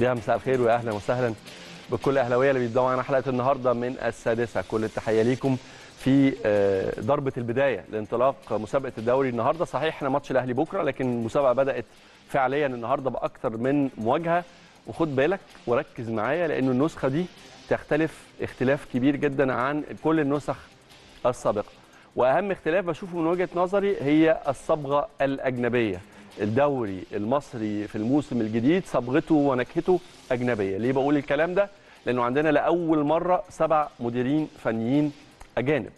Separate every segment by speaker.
Speaker 1: يا مساء الخير ويا أهلا وسهلا بكل أهلاوية اللي بيبدأوا معانا حلقة النهارده من السادسة. كل التحية ليكم في آه، ضربة البداية لانطلاق مسابقة الدوري النهارده. صحيح إحنا ماتش الأهلي بكرة لكن المسابقة بدأت فعليا النهارده بأكثر من مواجهة. وخد بالك وركز معايا لأنه النسخة دي تختلف اختلاف كبير جدا عن كل النسخ السابقة. وأهم اختلاف بشوفه من وجهة نظري هي الصبغة الأجنبية. الدوري المصري في الموسم الجديد صبغته ونكهته أجنبية. ليه بقول الكلام ده؟ لأنه عندنا لأول مرة سبع مديرين فنيين أجانب.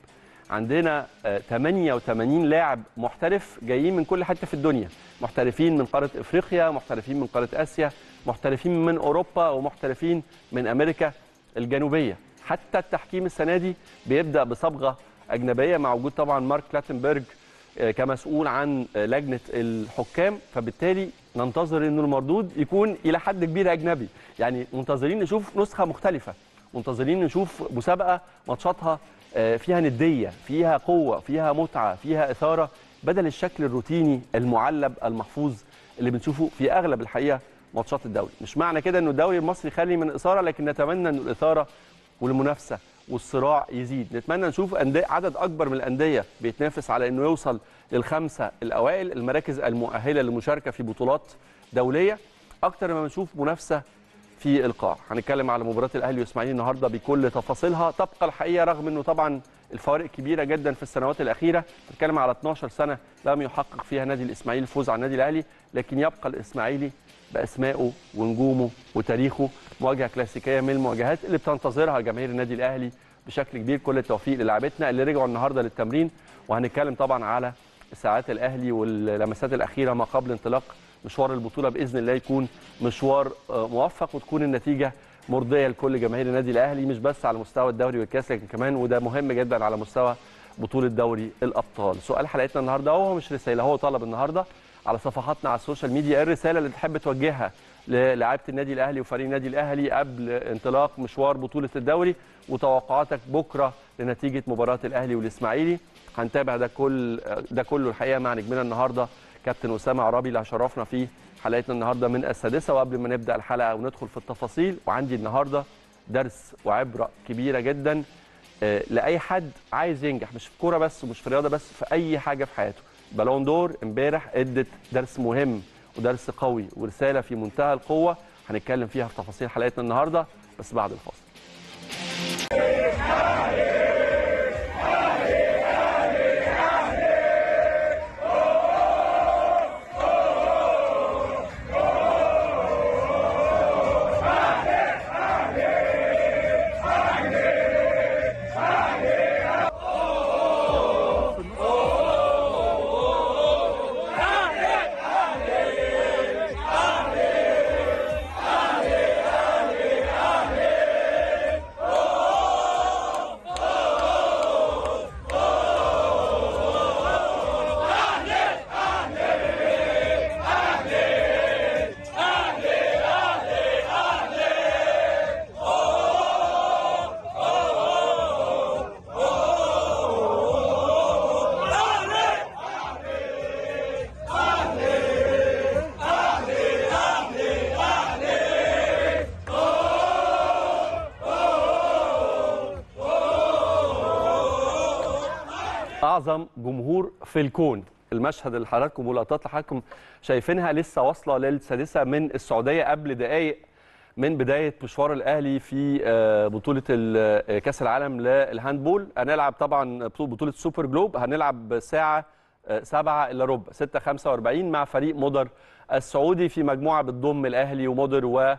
Speaker 1: عندنا آه، 88 لاعب محترف جايين من كل حتة في الدنيا. محترفين من قارة إفريقيا محترفين من قارة آسيا محترفين من أوروبا ومحترفين من أمريكا الجنوبية. حتى التحكيم السنة دي بيبدأ بصبغة أجنبية مع وجود طبعا مارك كلاتنبرج آه، كمسؤول عن آه، لجنة الحكام. فبالتالي ننتظر انه المردود يكون إلى حد كبير أجنبي. يعني منتظرين نشوف نسخة مختلفة. منتظرين نشوف مسابقة ماتشاتها آه، فيها ندية فيها قوة فيها متعة فيها إثارة بدل الشكل الروتيني المعلب المحفوظ اللي بنشوفه في أغلب الحقيقة ماتشات الدوري. مش معنى كده إنه الدوري المصري خالي من اثاره لكن نتمنى ان الإثارة والمنافسة والصراع يزيد. نتمنى نشوف عدد أكبر من الأندية بيتنافس على إنه يوصل للخمسة الأوائل المراكز المؤهلة للمشاركة في بطولات دولية. أكتر ما بنشوف منافسة في القاع. هنتكلم على مباراة الأهلي والاسماعيلي النهارده بكل تفاصيلها. تبقى الحقيقة رغم إنه طبعا الفوارق كبيرة جدا في السنوات الأخيرة. بنتكلم على 12 سنة لم يحقق فيها نادي الإسماعيلي الفوز على النادي الأهلي لكن يبقى الإسماعيلي بأسمائه ونجومه وتاريخه. مواجهة كلاسيكية من المواجهات اللي بتنتظرها جماهير النادي الأهلي بشكل كبير. كل التوفيق للاعبتنا اللي رجعوا النهارده للتمرين. وهنتكلم طبعا على ساعات الأهلي واللمسات الأخيرة ما قبل انطلاق مشوار البطولة. بإذن الله يكون مشوار آه، موفق وتكون النتيجة مرضية لكل جماهير النادي الأهلي مش بس على مستوى الدوري والكأس لكن كمان وده مهم جدا على مستوى بطولة دوري الأبطال. سؤال حلقتنا النهارده هو مش رساله هو طلب النهارده. على صفحاتنا على ال social media. إيه الرسالة اللي تحب توجهها للاعيبة النادي الأهلي وفريق النادي الأهلي قبل انطلاق مشوار بطولة الدوري وتوقعاتك بكرة لنتيجة مباراة الأهلي والإسماعيلي؟ هنتابع ده كل ده كله الحقيقة مع نجمنا النهارده كابتن أسامة عرابي اللي هيشرفنا فيه حلقتنا النهارده من السادسة. وقبل ما نبدأ الحلقة وندخل في التفاصيل وعندي النهارده درس وعبرة كبيرة جدا آه، لأي حد عايز ينجح مش في كورة بس ومش في رياضة بس في أي حاجة في حياته. بالون دور امبارح ادت درس مهم ودرس قوي ورسالة في منتهى القوة. هنتكلم فيها في تفاصيل حلقتنا النهارده بس بعد الفاصل. في الكون. المشهد اللي حضراتكم ولقطات حضراتكم شايفينها لسه واصلة للسادسة من السعودية قبل دقائق من بداية مشوار الأهلي في آه، بطولة آه، كأس العالم لل handball. هنلعب طبعا بطولة Super Globe. هنلعب ساعه آه، سبعة إلا ربع 6 45 مع فريق مضر السعودي في مجموعة بتضم الأهلي ومضر و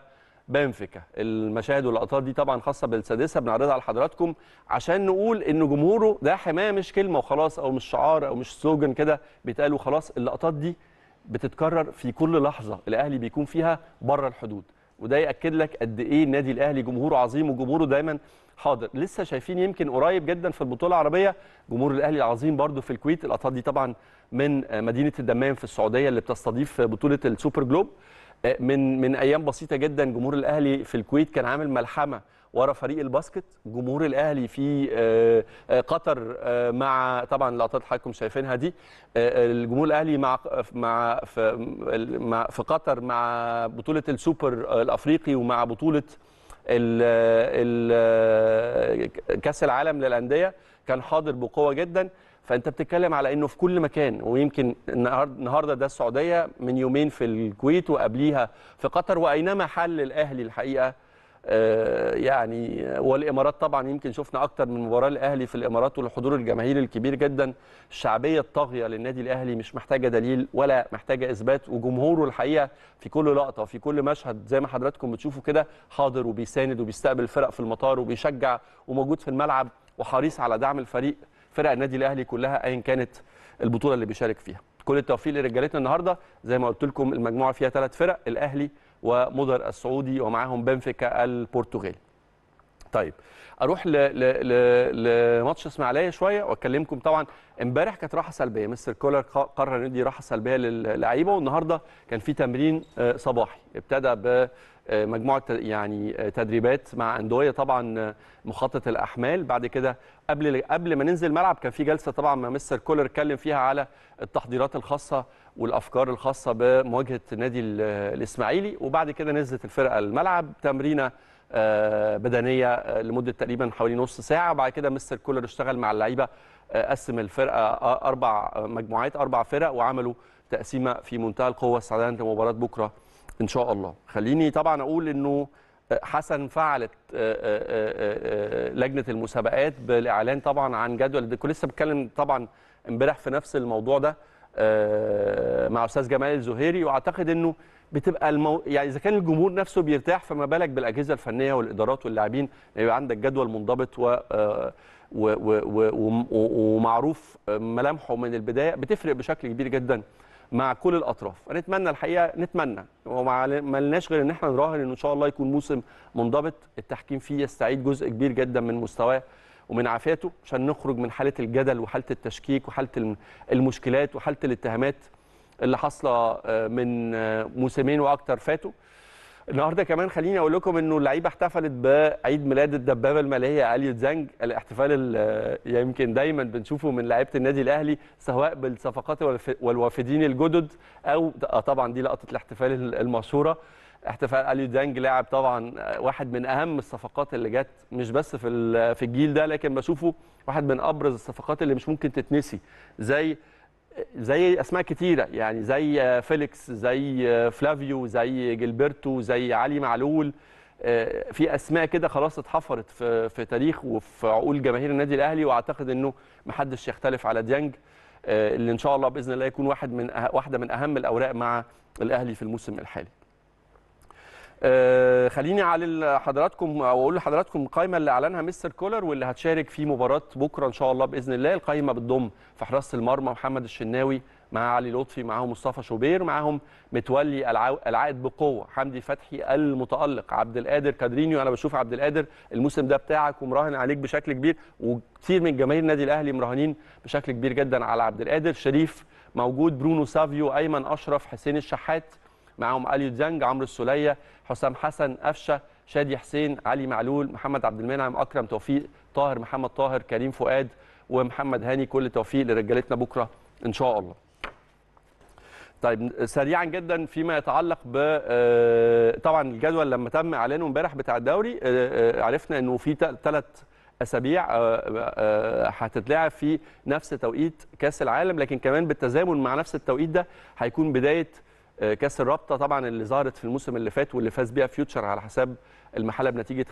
Speaker 1: بنفيكا. المشاهد واللقطات دي طبعا خاصة بالسادسة. بنعرضها لحضراتكم عشان نقول إن جمهوره ده حماه مش كلمة وخلاص أو مش شعار أو مش slogan كده بيتقال وخلاص اللقطات دي بتتكرر في كل لحظة الأهلي بيكون فيها بره الحدود. وده يأكد لك قد إيه النادي الأهلي جمهوره عظيم وجمهوره دايما حاضر. لسه شايفين يمكن قريب جدا في البطولة العربية جمهور الأهلي العظيم برضو في الكويت. اللقطات دي طبعا من مدينة الدمام في السعودية اللي بتستضيف بطولة ال Super Globe. من من أيام بسيطة جدا جمهور الأهلي في الكويت كان عامل ملحمة ورا فريق الباسكت. جمهور الأهلي في آه، آه، قطر آه، مع طبعا اللي حضراتكم شايفينها دي. الجمهور الأهلي مع مع في في قطر مع بطولة السوبر الأفريقي ومع بطولة ال- ال- كأس العالم للأندية. كان حاضر بقوة جدا. فأنت بتتكلم على إنه في كل مكان ويمكن النهار- النهارده ده السعودية من يومين في الكويت وقبليها في قطر وأينما حل الأهلي الحقيقة آه، يعني والإمارات طبعا يمكن شفنا أكتر من مباراة الاهلي في الإمارات والحضور الجماهيري الكبير جدا الشعبية الطاغية للنادي الأهلي مش محتاجة دليل ولا محتاجة إثبات وجمهوره الحقيقة في كل لقطة وفي كل مشهد زي ما حضراتكم بتشوفوا كده حاضر وبيساند وبيستقبل الفرق في المطار وبيشجع وموجود في الملعب وحريص على دعم الفريق. فرق النادي الأهلي كلها ايا كانت البطولة اللي بيشارك فيها. كل التوفيق لرجالتنا النهارده. زي ما قلت لكم المجموعة فيها ثلاث فرق الأهلي ومودر السعودي ومعاهم بنفيكا البرتغالي. طيب أروح لماتش إسماعيلية شوية وأكلمكم. طبعا امبارح كانت راحة سلبية. مستر كولر قرر يدي راحة سلبية للعيبة والنهاردة كان في تمرين آه، صباحي. ابتدى بمجموعه ت- يعني آه، تدريبات مع أندوية طبعا آه، مخطط الأحمال. بعد كده قبل قبل ما ننزل الملعب كان في جلسة طبعا مع مستر كولر اتكلم فيها على التحضيرات الخاصة والأفكار الخاصة بمواجهة النادي ال- الإسماعيلي. وبعد كده نزلت الفرقة الملعب تمرينة آه، بدنية آه، لمدة تقريبا حوالي نص ساعة. وبعد كده مستر كولر اشتغل مع اللعيبة آه، قسم الفرقة آه، أربع مجموعات أربع فرق وعملوا تقسيمة في منتهى القوة. استعدادا لمباراة بكرة إن شاء الله. خليني طبعا أقول إنه آه، حسن فعلت آه، آه، لجنة المسابقات بالإعلان طبعا عن جدول. كنت لسه بتكلم طبعا امبارح في نفس الموضوع ده مع أستاذ جمال الزهيري. وأعتقد إنه بتبقى المو... يعني إذا كان الجمهور نفسه بيرتاح فما بالك بالأجهزة الفنية والإدارات واللاعبين. يبقى عندك جدول منضبط و... و... و... و... ومعروف ملامحه من البداية. بتفرق بشكل كبير جدا. مع كل الأطراف. نتمنى الحقيقة نتمنى. وما لناش غير إن إحنا نراهن إن إن شاء الله يكون موسم منضبط. التحكيم فيه يستعيد جزء كبير جدا من مستواه ومن عافيته عشان نخرج من حالة الجدل وحالة التشكيك وحالة الم- المشكلات وحالة الاتهامات اللي حاصلة آه، من آه، موسمين وأكتر فاتوا. النهارده كمان خليني أقول لكم إنه اللعيبة احتفلت بعيد ميلاد الدبابة الماليه اليوت زانج الاحتفال ال- يمكن دايما بنشوفه من لعيبة النادي الأهلي سواء بالصفقات والوافدين الجدد أو آه طبعا دي لقطة الاحتفال ال- المشهورة. احتفال أليو ديانج لاعب طبعا آه، واحد من أهم الصفقات اللي جت مش بس في في الجيل ده لكن بشوفه واحد من أبرز الصفقات اللي مش ممكن تتنسي زي زي أسماء كتيرة يعني زي فيليكس زي فلافيو زي جيلبرتو زي علي معلول آه، في أسماء كده خلاص اتحفرت في في تاريخ وفي عقول جماهير النادي الأهلي وأعتقد إنه محدش يختلف على ديانج آه، اللي إن شاء الله بإذن الله يكون واحد من أه- واحدة من أهم الأوراق مع الأهلي في الموسم الحالي. آه، خليني على حضراتكم أو أقول لحضراتكم القائمه اللي أعلنها مستر كولر واللي هتشارك في مباراة بكرة إن شاء الله بإذن الله القائمة بتضم في حراسه المرمى محمد الشناوي مع علي لطفي معاهم مصطفى شوبير معاهم متولي العائد بقوة حمدي فتحي المتألق عبد القادر كادرينيو. أنا بشوف عبد القادر الموسم ده بتاعك ومراهن عليك بشكل كبير وكثير من جماهير النادي الأهلي مراهنين بشكل كبير جدا على عبد القادر. شريف موجود برونو سافيو أيمن أشرف حسين الشحات معاهم أليو ديانج عمرو السولية حسام حسن قفشة شادي حسين علي معلول محمد عبد المنعم أكرم توفيق طاهر محمد طاهر كريم فؤاد ومحمد هاني. كل توفيق لرجالتنا بكرة إن شاء الله. طيب سريعا جدا فيما يتعلق ب آه، طبعا الجدول لما تم إعلانه امبارح بتاع الدوري آه، آه، عرفنا إنه في ثلاث أسابيع هتتلعب في نفس توقيت كأس العالم لكن كمان بالتزامن مع نفس التوقيت ده هيكون بداية كاس الرابطة طبعا اللي ظهرت في الموسم اللي فات واللي فاز بيها فيوتشر على حساب المحلة بنتيجة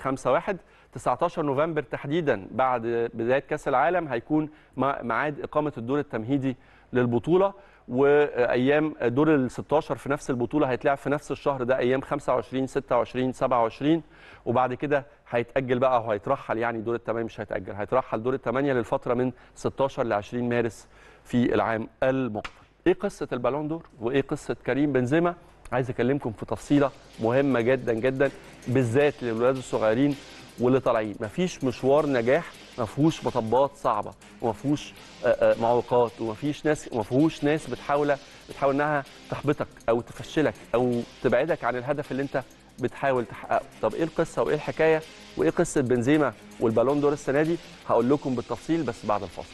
Speaker 1: 5-1 19 نوفمبر تحديدا بعد بداية كاس العالم هيكون ميعاد إقامة الدور التمهيدي للبطولة. وأيام دور ال 16 في نفس البطولة هيتلعب في نفس الشهر ده أيام 25 26 27 وبعد كده هيتأجل بقى وهيترحل يعني دور الثمانيه مش هيتأجل هيترحل دور الثمانيه للفترة من 16 ل 20 مارس في العام المقبل. إيه قصة البالون دور وإيه قصة كريم بنزيما؟ عايز أكلمكم في تفصيلة مهمة جدا جدا بالذات للولاد الصغيرين واللي طالعين. مفيش مشوار نجاح ما فيهوش مطبات صعبة وما فيهوش آه، آه، معوقات وما فيش ناس وما فيهوش ناس بتحاول بتحاول إنها تحبطك أو تفشلك أو تبعدك عن الهدف اللي أنت بتحاول تحققه. طب إيه القصة وإيه الحكاية وإيه قصة بنزيما والبالون دور السنة دي؟ هقول لكم بالتفصيل بس بعد الفاصل.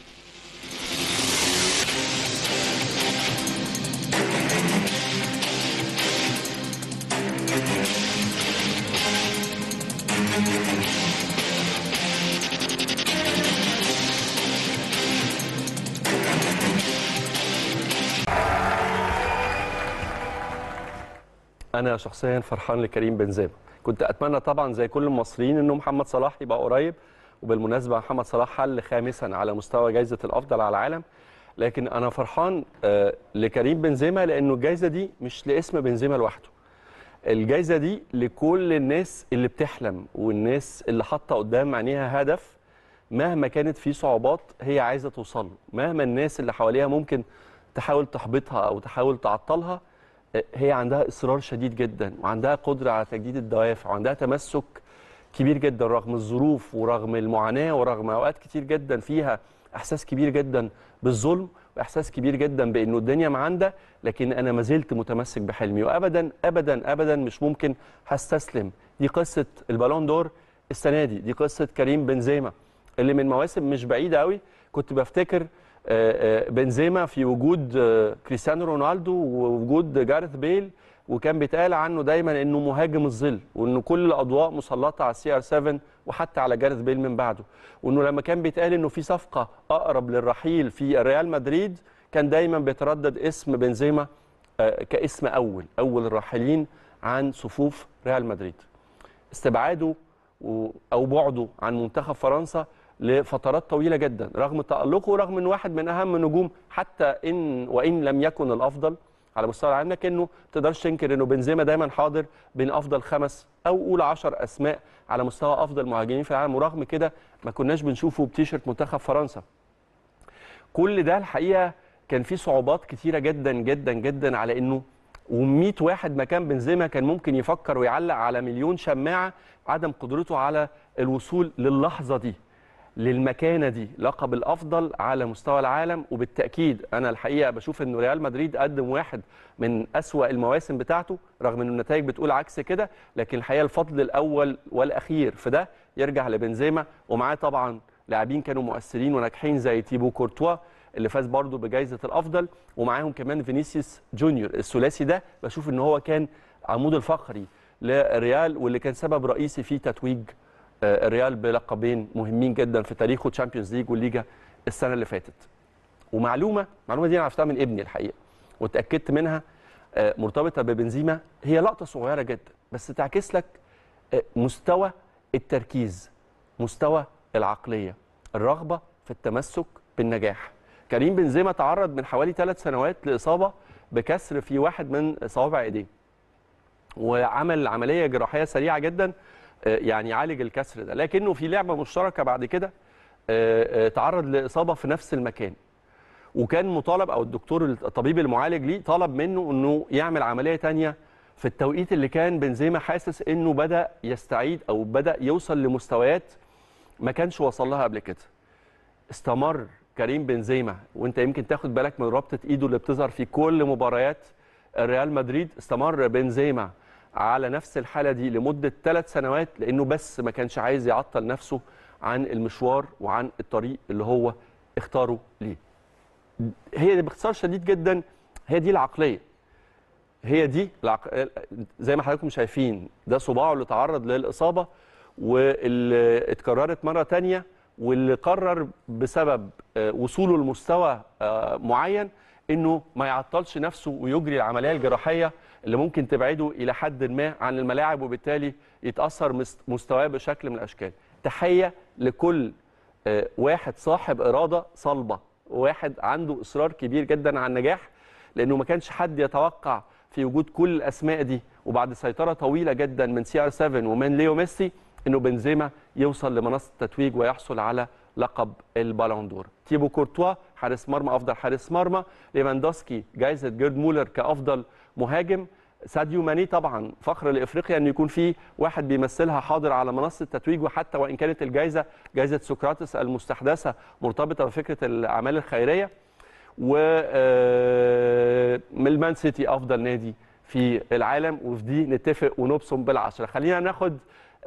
Speaker 1: أنا شخصيا فرحان لكريم بنزيما. كنت أتمنى طبعا زي كل المصريين إنه محمد صلاح يبقى قريب وبالمناسبة محمد صلاح حل خامسا على مستوى جائزه الأفضل على العالم. لكن أنا فرحان آه، لكريم بنزيما لأنه الجائزه دي مش لاسم بنزيما لوحده. الجائزه دي لكل الناس اللي بتحلم والناس اللي حاطة قدام عينيها هدف مهما كانت في صعوبات هي عايزة توصل له. مهما الناس اللي حواليها ممكن تحاول تحبطها أو تحاول تعطلها هي عندها إصرار شديد جدا وعندها قدرة على تجديد الدوافع وعندها تمسك كبير جدا رغم الظروف ورغم المعاناة ورغم أوقات كتير جدا فيها إحساس كبير جدا بالظلم واحساس كبير جدا بإنه الدنيا معاندة لكن أنا ما زلت متمسك بحلمي. وابدا ابدا ابدا مش ممكن هستسلم. دي قصة البالون دور السنة دي. دي قصة كريم بنزيما اللي من مواسم مش بعيدة قوي كنت بفتكر آه، آه، بنزيما في وجود آه، كريستيانو رونالدو ووجود جاريث بيل وكان بيتقال عنه دايما إنه مهاجم الظل وانه كل الأضواء مسلطة على ال CR7 وحتى على جاريث بيل من بعده. وإنه لما كان بيتقال إنه في صفقة أقرب للرحيل في ريال مدريد كان دايما بيتردد اسم بنزيما آه، كاسم أول أول الراحلين عن صفوف ريال مدريد. استبعاده أو بعده عن منتخب فرنسا لفترات طويلة جدا رغم تألقه ورغم إنه واحد من أهم النجوم حتى ان وإن لم يكن الأفضل. على مستوى العالم لكنه ما تقدرش تنكر إنه بنزيما دايما حاضر بين أفضل خمس أو أولى عشر أسماء على مستوى أفضل مهاجمين في العالم ورغم كده ما كناش بنشوفه بتيشيرت منتخب فرنسا. كل ده الحقيقة كان فيه صعوبات كتيرة جدا جدا جدا على إنه و100 واحد مكان بنزيما كان ممكن يفكر ويعلق على مليون شماعة عدم قدرته على الوصول للحظة دي. للمكانة دي لقب الأفضل على مستوى العالم. وبالتأكيد أنا الحقيقة بشوف إنه ريال مدريد قدم واحد من أسوأ المواسم بتاعته رغم ان النتائج بتقول عكس كده لكن الحقيقة الفضل الأول والأخير في ده يرجع لبنزيما. ومعاه طبعا لاعبين كانوا مؤثرين وناجحين زي تيبو كورتوا اللي فاز برضه بجائزه الأفضل. ومعاهم كمان فينيسيوس جونيور الثلاثي ده بشوف إن هو كان عمود الفقري للريال واللي كان سبب رئيسي في تتويج الريال بلقبين مهمين جدا في تاريخه Champions League والليجا السنة اللي فاتت. ومعلومة المعلومة دي أنا عرفتها من ابني الحقيقة واتأكدت منها آه، مرتبطة ببنزيما. هي لقطة صغيرة جدا بس تعكس لك آه، مستوى التركيز مستوى العقلية الرغبة في التمسك بالنجاح. كريم بنزيما تعرض من حوالي ثلاث سنوات لإصابة بكسر في واحد من صوابع إيديه وعمل عملية جراحية سريعة جدا آه، يعني يعالج الكسر ده. لكنه في لعبة مشتركة بعد كده آه، آه، تعرض لإصابة في نفس المكان. وكان مطالب أو الدكتور الطبيب المعالج ليه طلب منه إنه يعمل عملية تانية في التوقيت اللي كان بنزيما حاسس إنه بدأ يستعيد أو بدأ يوصل لمستويات ما كانش وصل لها قبل كده. استمر كريم بنزيما وأنت يمكن تاخد بالك من رابطة إيده اللي بتظهر في كل مباريات ريال مدريد. استمر بنزيما على نفس الحالة دي لمدة ثلاث سنوات لأنه بس ما كانش عايز يعطل نفسه عن المشوار وعن الطريق اللي هو اختاره ليه. هي باختصار شديد جدا هي دي العقلية. هي دي العق... زي ما حضراتكم شايفين ده صباعه اللي تعرض للإصابة واللي اتكررت مرة تانية واللي قرر بسبب آه، وصوله لمستوى آه، معين إنه ما يعطلش نفسه ويجري العملية الجراحية اللي ممكن تبعده إلى حد ما عن الملاعب وبالتالي يتأثر مس- مستواه بشكل من الأشكال. تحية لكل آه، واحد صاحب إرادة صلبة واحد عنده إصرار كبير جدا على النجاح لأنه ما كانش حد يتوقع في وجود كل الأسماء دي. وبعد سيطرة طويلة جدا من سي آر 7 ومن ليو ميسي إنه بنزيما يوصل لمنصة التتويج ويحصل على لقب البالون دور. تيبو كورتوا حارس مرمى أفضل حارس مرمى. ليفاندوسكي جائزه جيرد مولر كأفضل مهاجم. ساديو ماني طبعا فخر لإفريقيا ان يكون في واحد بيمثلها حاضر على منصة التتويج وحتى وإن كانت الجائزه جائزه سقراطس المستحدثة. مرتبطة بفكرة الأعمال الخيرية. و آه، المان سيتي أفضل نادي في العالم. وفي دي نتفق ونبصم بالعشرة. خلينا ناخد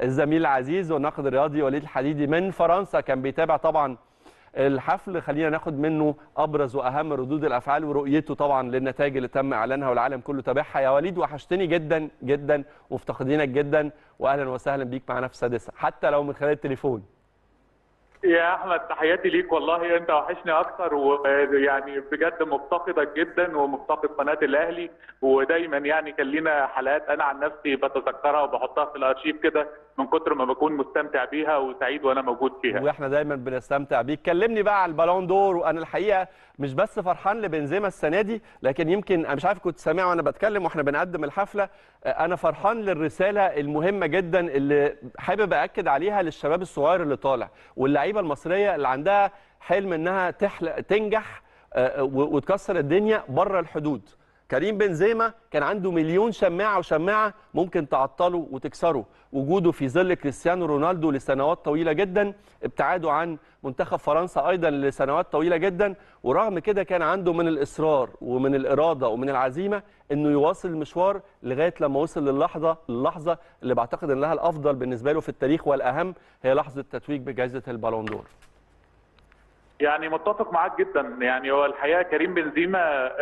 Speaker 1: الزميل العزيز والناقد الرياضي وليد الحديدي من فرنسا كان بيتابع طبعا الحفل. خلينا ناخد منه أبرز وأهم ردود الأفعال ورؤيته طبعا للنتائج اللي تم إعلانها والعالم كله تابعها. يا وليد وحشتني جدا جدا ومفتقدينك جدا واهلا وسهلا بيك معانا في السادسه حتى لو من خلال التليفون.
Speaker 2: يا أحمد تحياتي ليك والله. أنت وحشني أكتر ويعني بجد مفتقدك جدا ومفتقد قناة الأهلي. ودايما يعني كان لينا حلقات أنا عن نفسي بتذكرها وبحطها في الأرشيف كده. من كتر ما بكون مستمتع بيها وسعيد وأنا موجود فيها.
Speaker 1: وإحنا دايما بنستمتع بيك كلمني بقى على البالون دور وأنا الحقيقة مش بس فرحان لبنزيما السنة دي لكن يمكن أنا مش عارف كنت سامع وأنا بتكلم وإحنا بنقدم الحفلة. أنا فرحان للرسالة المهمة جدا اللي حابب اكد عليها للشباب الصغير اللي طالع واللعيبة المصرية اللي عندها حلم إنها تحلق تنجح وتكسر الدنيا بره الحدود. كريم بنزيما كان عنده مليون شماعة وشماعة ممكن تعطله وتكسره. وجوده في ظل كريستيانو رونالدو لسنوات طويلة جدا ابتعاده عن منتخب فرنسا أيضا لسنوات طويلة جدا. ورغم كده كان عنده من الإصرار ومن الإرادة ومن العزيمة إنه يواصل المشوار لغاية لما وصل للحظة اللحظه اللي بعتقد إنها الأفضل بالنسبة له في التاريخ والأهم هي لحظة تتويج بجائزة البالون دور.
Speaker 2: يعني متفق معاك جدا. يعني هو الحقيقة كريم بنزيما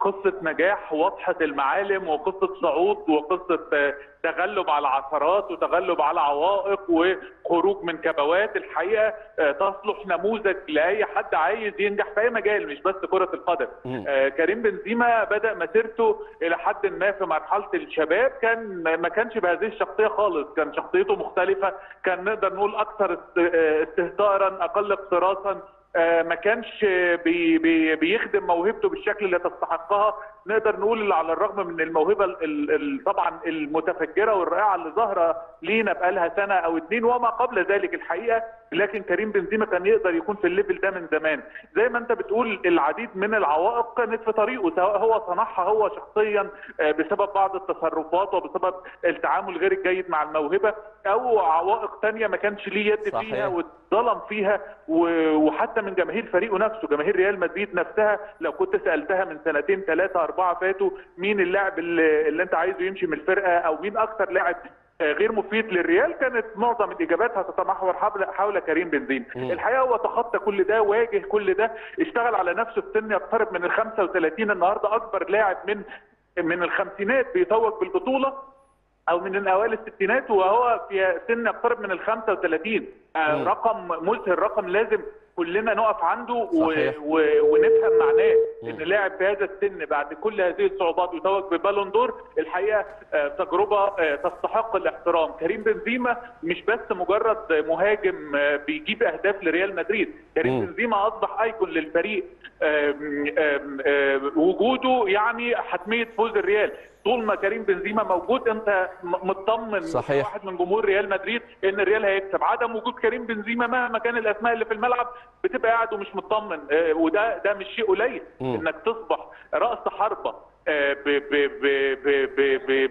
Speaker 2: قصة نجاح واضحة المعالم وقصة صعود وقصة تغلب على عثرات وتغلب على عوائق وخروج من كبوات. الحقيقة تصلح نموذج لأي حد عايز ينجح في أي مجال مش بس كرة القدم. كريم بنزيما بدأ مسيرته إلى حد ما في مرحلة الشباب. كان ما كانش بهذه الشخصية خالص. كان شخصيته مختلفة. كان نقدر نقول أكثر استهتارا أقل اكتراثا ما كانش بي بي بيخدم موهبته بالشكل اللي تستحقها. نقدر نقول على الرغم من الموهبة طبعا المتفجرة والرائعة اللي ظاهرة لينا بقالها سنة أو اتنين وما قبل ذلك الحقيقة لكن كريم بنزيما كان يقدر يكون في ال level ده من زمان زي ما أنت بتقول العديد من العوائق كانت في طريقه سواء هو صنعها هو شخصيا بسبب بعض التصرفات وبسبب التعامل غير الجيد مع الموهبة أو عوائق ثانية ما كانش ليه يد صحيح. فيها واتظلم فيها وحتى من جماهير فريقه نفسه جماهير ريال مدريد نفسها لو كنت سألتها من سنتين ثلاثة اربعه فاتوا مين اللاعب اللي, اللي انت عايزه يمشي من الفرقه أو مين أكثر لاعب غير مفيد للريال؟ كانت معظم الاجابات هتتمحور حول حول كريم بنزيما. الحقيقة هو تخطى كل ده واجه كل ده اشتغل على نفسه في سن يقترب من ال 35 النهارده أكبر لاعب من من الخمسينات بيتوج بالبطولة أو من اوائل الستينات وهو في سن يقترب من ال 35 آه رقم مذهل رقم لازم كلنا نقف عنده و... و... ونفهم معناه إن لاعب في هذا السن بعد كل هذه الصعوبات يتوج ببالون دور الحقيقة آه تجربة آه تستحق الاحترام. كريم بنزيما مش بس مجرد مهاجم آه بيجيب أهداف لريال مدريد. كريم بنزيما أصبح ايكون للفريق وجوده يعني حتمية فوز الريال. طول ما كريم بنزيما موجود انت مطمن
Speaker 1: صحيح.
Speaker 2: واحد من جمهور ريال مدريد إن الريال هيكسب. عدم وجود كريم بنزيما مهما كان الأسماء اللي في الملعب بتبقى قاعد ومش مطمن. آه وده ده مش شيء قليل إنك تصبح رأس حربة ب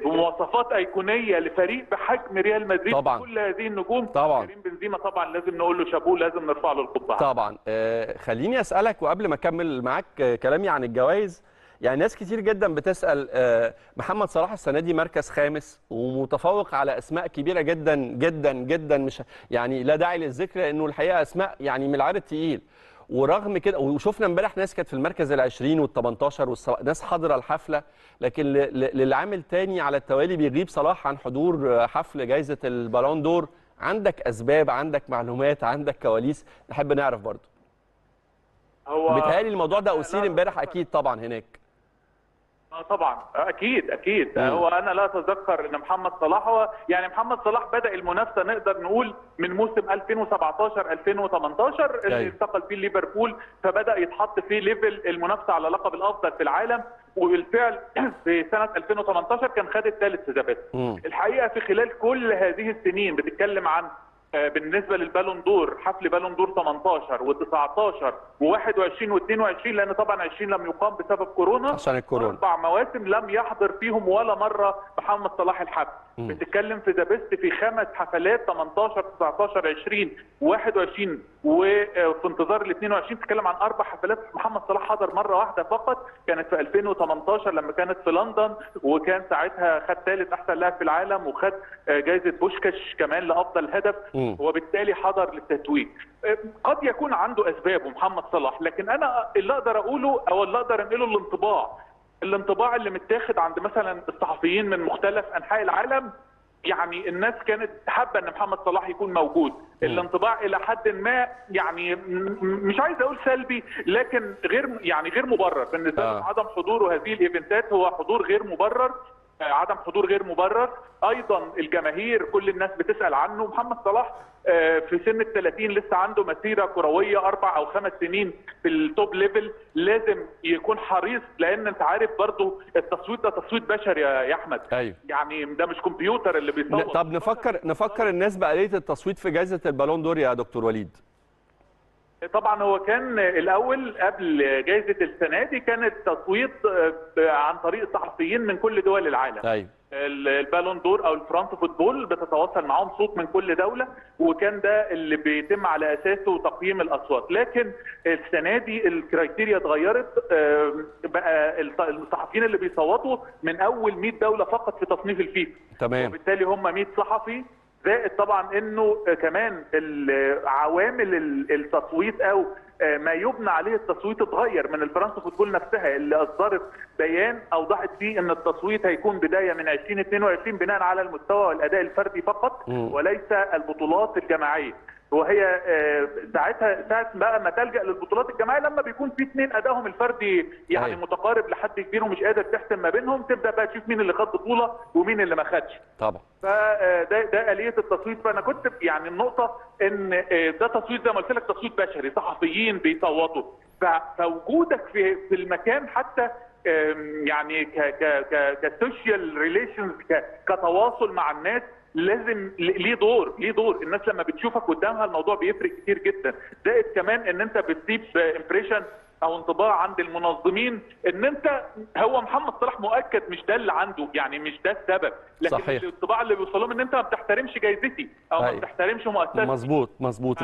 Speaker 2: بمواصفات أيقونية لفريق بحجم ريال مدريد
Speaker 1: طبعا.
Speaker 2: كل هذه النجوم.
Speaker 1: طبعا.
Speaker 2: كريم بنزيما طبعا لازم نقول له شابوه لازم نرفع له القبعة.
Speaker 1: طبعا. آه خليني أسألك وقبل ما أكمل معاك كلامي عن الجوائز يعني ناس كتير جدا بتسأل محمد صلاح السنة دي مركز خامس ومتفوق على أسماء كبيرة جدا جدا جدا مش يعني لا داعي للذكر لأنه الحقيقة أسماء يعني من العيار التقيل ورغم كده وشفنا امبارح ناس كانت في المركز ال20 وال18 والسو... ناس حاضرة الحفلة لكن ل... للعام الثاني على التوالي بيغيب صلاح عن حضور حفل جائزه البالون دور. عندك أسباب عندك معلومات عندك كواليس نحب نعرف برضه.
Speaker 2: هو
Speaker 1: بيتهيألي الموضوع ده أثير امبارح أكيد طبعا هناك.
Speaker 2: آه طبعا. أكيد أكيد. مم. هو أنا لا أتذكر إن محمد صلاح هو يعني محمد صلاح بدأ المنافسة نقدر نقول من موسم 2017 2018 اللي انتقل فيه ليفربول فبدأ يتحط فيه ليفل المنافسة على لقب الأفضل في العالم. وبالفعل في سنة 2018 كان خد الثالث في زابات الحقيقة في خلال كل هذه السنين بتتكلم عن آه، بالنسبة للبالون دور حفل بالون دور 18 و19 و21 و22 لأن طبعا 20 لم يقام بسبب كورونا
Speaker 1: عشان الكورونا.
Speaker 2: أربع مواسم لم يحضر فيهم ولا مرة محمد صلاح الحفل. بتتكلم في The Best في خمس حفلات 18 19 20 21 وفي انتظار ال 22 بتتكلم عن أربع حفلات محمد صلاح حضر مرة واحدة فقط كانت في 2018 لما كانت في لندن وكان ساعتها خد ثالث أحسن لاعب في العالم وخد آه، جائزه بوشكاش كمان لأفضل هدف. وبالتالي حضر للتتويج. قد يكون عنده اسبابه محمد صلاح لكن أنا اللي أقدر أقوله أو اللي أقدر أنقله الانطباع الانطباع اللي متاخد عند مثلا الصحفيين من مختلف أنحاء العالم يعني الناس كانت حابة إن محمد صلاح يكون موجود. الانطباع إلى حد ما يعني مش عايز أقول سلبي لكن غير يعني غير مبرر. بالنسبة
Speaker 1: آه.
Speaker 2: عدم حضوره هذه الإيفنتات هو حضور غير مبرر عدم حضور غير مبرر. أيضا الجماهير كل الناس بتسأل عنه. محمد صلاح آه، في سن ال 30 لسه عنده مسيرة كروية أربع أو خمس سنين في ال top level لازم يكون حريص لأن أنت عارف برضو التصويت ده تصويت بشري يا أحمد.
Speaker 1: أيوه.
Speaker 2: يعني ده مش كمبيوتر اللي بيصوت.
Speaker 1: طب نفكر نفكر الناس بآلية التصويت في جائزة البالون دور يا دكتور وليد.
Speaker 2: طبعا هو كان الأول قبل جائزة السنة دي كان التصويت آه، عن طريق الصحفيين من كل دول العالم. ال- البالون دور أو الفرنس فوتبول بتتواصل معاهم صوت من كل دولة وكان ده اللي بيتم على أساسه تقييم الأصوات. لكن السنة دي ال criteria اتغيرت آه، بقى الص- الصحفيين اللي بيصوتوا من أول 100 دولة فقط في تصنيف الفيفا.
Speaker 1: تمام.
Speaker 2: وبالتالي هم 100 صحفي زائد طبعا إنه كمان عوامل ال- التصويت أو ما يبنى عليه التصويت اتغير من الفرنس فوتبول نفسها اللي أصدرت بيان أوضحت فيه إن التصويت هيكون بداية من 2022 بناء على المستوى والأداء الفردي فقط. وليس البطولات الجماعية وهي آه، ساعتها ساعة بقى ما تلجأ للبطولات الجماعية لما بيكون في اثنين أدائهم الفردي يعني
Speaker 1: أيوة.
Speaker 2: متقارب لحد كبير ومش قادر تحسم ما بينهم تبدأ بقى تشوف مين اللي خد بطولة ومين اللي ما خدش.
Speaker 1: طبعا.
Speaker 2: فده ده آلية التصويت. فأنا كنت يعني النقطة إن آه، ده تصويت زي ما قلت لك تصويت بشري صحفيين بيصوتوا. فوجودك في في المكان حتى يعني ك ك ك ك social relations كتواصل مع الناس لازم ليه دور ليه دور. الناس لما بتشوفك قدامها الموضوع بيفرق كتير جدا. زائد كمان إن أنت بتسيب impression أو انطباع عند المنظمين إن أنت هو محمد صلاح مؤكد مش ده اللي عنده يعني مش ده السبب لكن
Speaker 1: صحيح.
Speaker 2: الانطباع اللي بيوصل لهم إن أنت ما بتحترمش جايزتي أو ما. بتحترمش مؤسستي
Speaker 1: مظبوط مظبوط
Speaker 2: ف-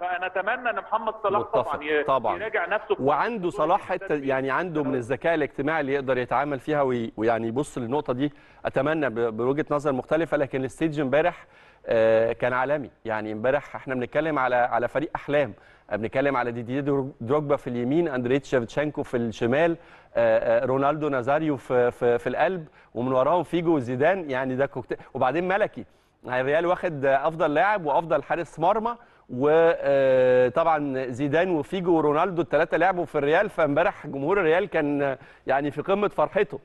Speaker 2: فانا اتمنى إن محمد صلاح. طبعا
Speaker 1: طبعاً.
Speaker 2: يراجع نفسه
Speaker 1: وعنده صلاح حتى يعني عنده من الذكاء الاجتماعي اللي يقدر يتعامل فيها وي- ويعني يبص للنقطة دي أتمنى بوجهة نظر مختلفة لكن ال stage امبارح آه، كان عالمي يعني امبارح إحنا بنتكلم على على فريق أحلام بنتكلم على ديديه درو- دروجبا في اليمين أندريه شيفتشينكو في الشمال آه، آه، رونالدو نازاريو في في, في القلب ومن وراهم فيجو وزيدان. يعني ده كوكتيل. وبعدين ملكي. الريال واخد أفضل لاعب وأفضل حارس مرمى وطبعا زيدان وفيجو ورونالدو الثلاثه لعبوا في الريال. فامبارح جمهور الريال كان يعني في قمة فرحته.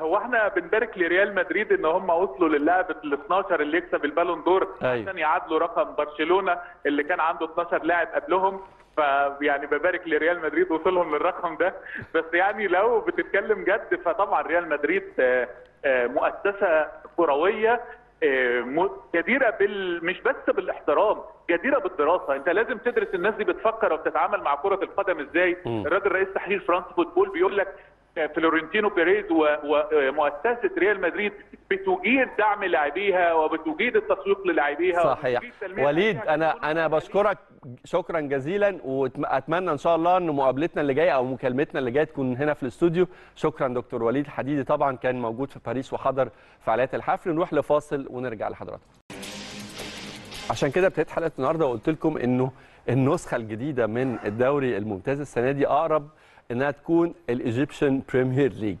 Speaker 2: هو إحنا بنبارك لريال مدريد ان هم وصلوا للاعب ال 12 اللي يكسب البالون دور
Speaker 1: أيوة.
Speaker 2: عشان يعادلوا رقم برشلونة اللي كان عنده 12 لاعب قبلهم فيعني ببارك لريال مدريد وصولهم للرقم ده بس يعني لو بتتكلم جد فطبعا ريال مدريد آه، آه، مؤسسة كروية آه، جديرة بال مش بس بالاحترام جديرة بالدراسة انت لازم تدرس الناس دي بتفكر وبتتعامل مع كرة القدم
Speaker 1: إزاي.
Speaker 2: الراجل رئيس تحرير فرانس فوتبول بيقول لك فلورنتينو بيريز ومؤسسه ريال مدريد بتجيد دعم لاعبيها وبتجيد التسويق للاعبيها.
Speaker 1: صحيح. وليد
Speaker 2: أنا
Speaker 1: أنا بشكرك شكرا جزيلا وأتمنى إن شاء الله إن مقابلتنا اللي جاية أو مكالمتنا اللي جاية تكون هنا في الاستوديو. شكرا دكتور وليد حديدي طبعا كان موجود في باريس وحضر فعاليات الحفل. نروح لفاصل ونرجع لحضراتكم. عشان كده ابتديت حلقة النهارده وقلت لكم إنه النسخة الجديدة من الدوري الممتاز السنة دي أقرب إنها تكون ال Egyptian Premier League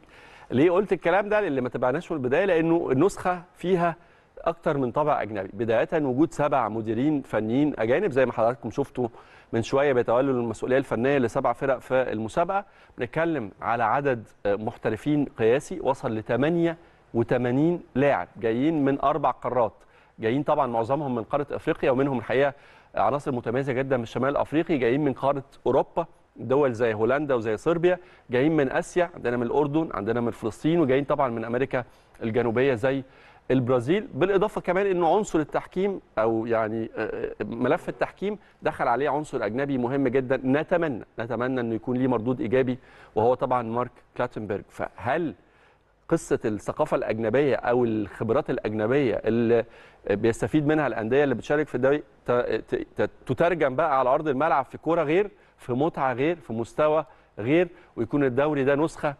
Speaker 1: ليه قلت الكلام ده؟ للي ما تابعناش في البداية لأنه النسخة فيها أكتر من طابع أجنبي. بداية وجود سبع مديرين فنيين أجانب زي ما حضراتكم شفتوا من شوية بيتولوا المسؤولية الفنية لسبع فرق في المسابقة. بنتكلم على عدد محترفين قياسي وصل ل 88 لاعب جايين من أربع قارات. جايين طبعا معظمهم من قارة أفريقيا ومنهم الحقيقة عناصر متميزة جدا من الشمال الأفريقي جايين من قارة أوروبا. دول زي هولندا وزي صربيا جايين من آسيا عندنا من الأردن عندنا من فلسطين وجايين طبعا من أمريكا الجنوبية زي البرازيل. بالإضافة كمان إنه عنصر التحكيم أو يعني آه، ملف التحكيم دخل عليه عنصر أجنبي مهم جدا. نتمنى نتمنى إنه يكون ليه مردود إيجابي وهو طبعا مارك كلاتنبرج فهل قصة الثقافة الأجنبية أو الخبرات الأجنبية اللي بيستفيد منها الأندية اللي بتشارك في الدوري تترجم بقى على أرض الملعب في كورة غير في متعة غير في مستوى غير ويكون الدوري ده نسخة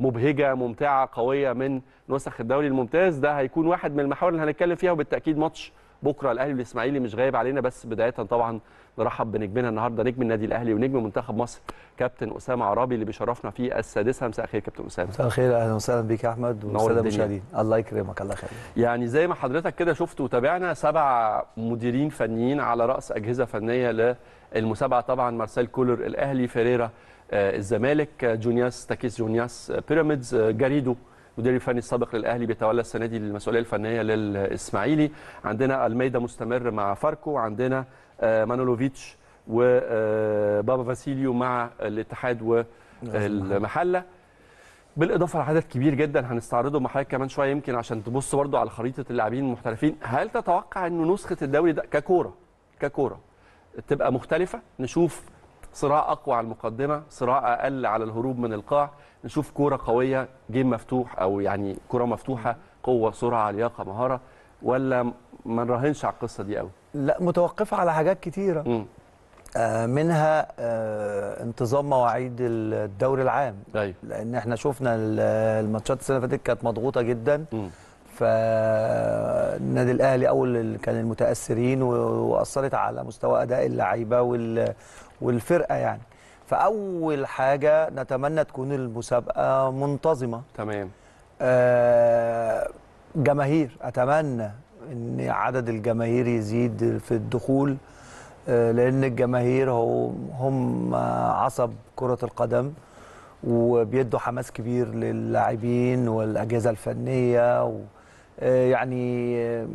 Speaker 1: مبهجة ممتعة قوية من نسخ الدوري الممتاز. ده هيكون واحد من المحاور اللي هنتكلم فيها وبالتأكيد ماتش بكرة الأهلي والإسماعيلي مش غايب علينا. بس بداية طبعا نرحب بنجمنا النهارده نجم النادي الأهلي ونجم منتخب مصر كابتن أسامة عرابي اللي بيشرفنا في السادسة. مساء الخير كابتن أسامة.
Speaker 3: مساء الخير أهلا وسهلا بيك يا
Speaker 1: أحمد
Speaker 3: والساده. المشاهدين. الله يكرمك الله يخليك.
Speaker 1: يعني زي ما حضرتك كده شفت وتابعنا سبع مديرين فنيين على رأس أجهزة فنية للمسابقه طبعا مارسيل كولر الأهلي فيريرا آه، الزمالك آه، جونياس تاكيس جونياس آه، بيراميدز جاريدو مدير الفني السابق للأهلي بيتولى السنة دي المسؤوليه الفنية للإسماعيلي. عندنا ألميدا مستمر مع فاركو عندنا مانولوفيتش وبابا فاسيليو مع الاتحاد والمحله بالإضافة لعدد كبير جدا هنستعرضه مع حضرتك كمان شوية يمكن عشان تبص برضو على خريطة اللاعبين المحترفين. هل تتوقع إنه نسخة الدوري ده ككورة؟ ككورة. تبقى مختلفة. نشوف صراع أقوى على المقدمة صراع أقل على الهروب من القاع. نشوف كورة قوية game مفتوح أو يعني كورة مفتوحة قوة سرعة لياقة مهارة. ولا ما نراهنش على القصة دي قوي
Speaker 3: لا متوقفة على حاجات كتيرة.
Speaker 1: امم
Speaker 3: آه منها آه انتظام مواعيد الدوري العام.
Speaker 1: أيوه.
Speaker 3: لأن إحنا شفنا ال- الماتشات السنة اللي فاتت كانت مضغوطة جدا.
Speaker 1: امم
Speaker 3: فالنادي الأهلي اول اللي كان المتأثرين وأثرت على مستوى أداء اللعيبة وال- والفرقة يعني. فأول حاجة نتمنى تكون المسابقة منتظمة.
Speaker 1: تمام.
Speaker 3: آه، جماهير أتمنى إن عدد الجماهير يزيد في الدخول آه، لأن الجماهير هو هم عصب كرة القدم وبيدوا حماس كبير للاعبين والأجهزة الفنية و يعني آه،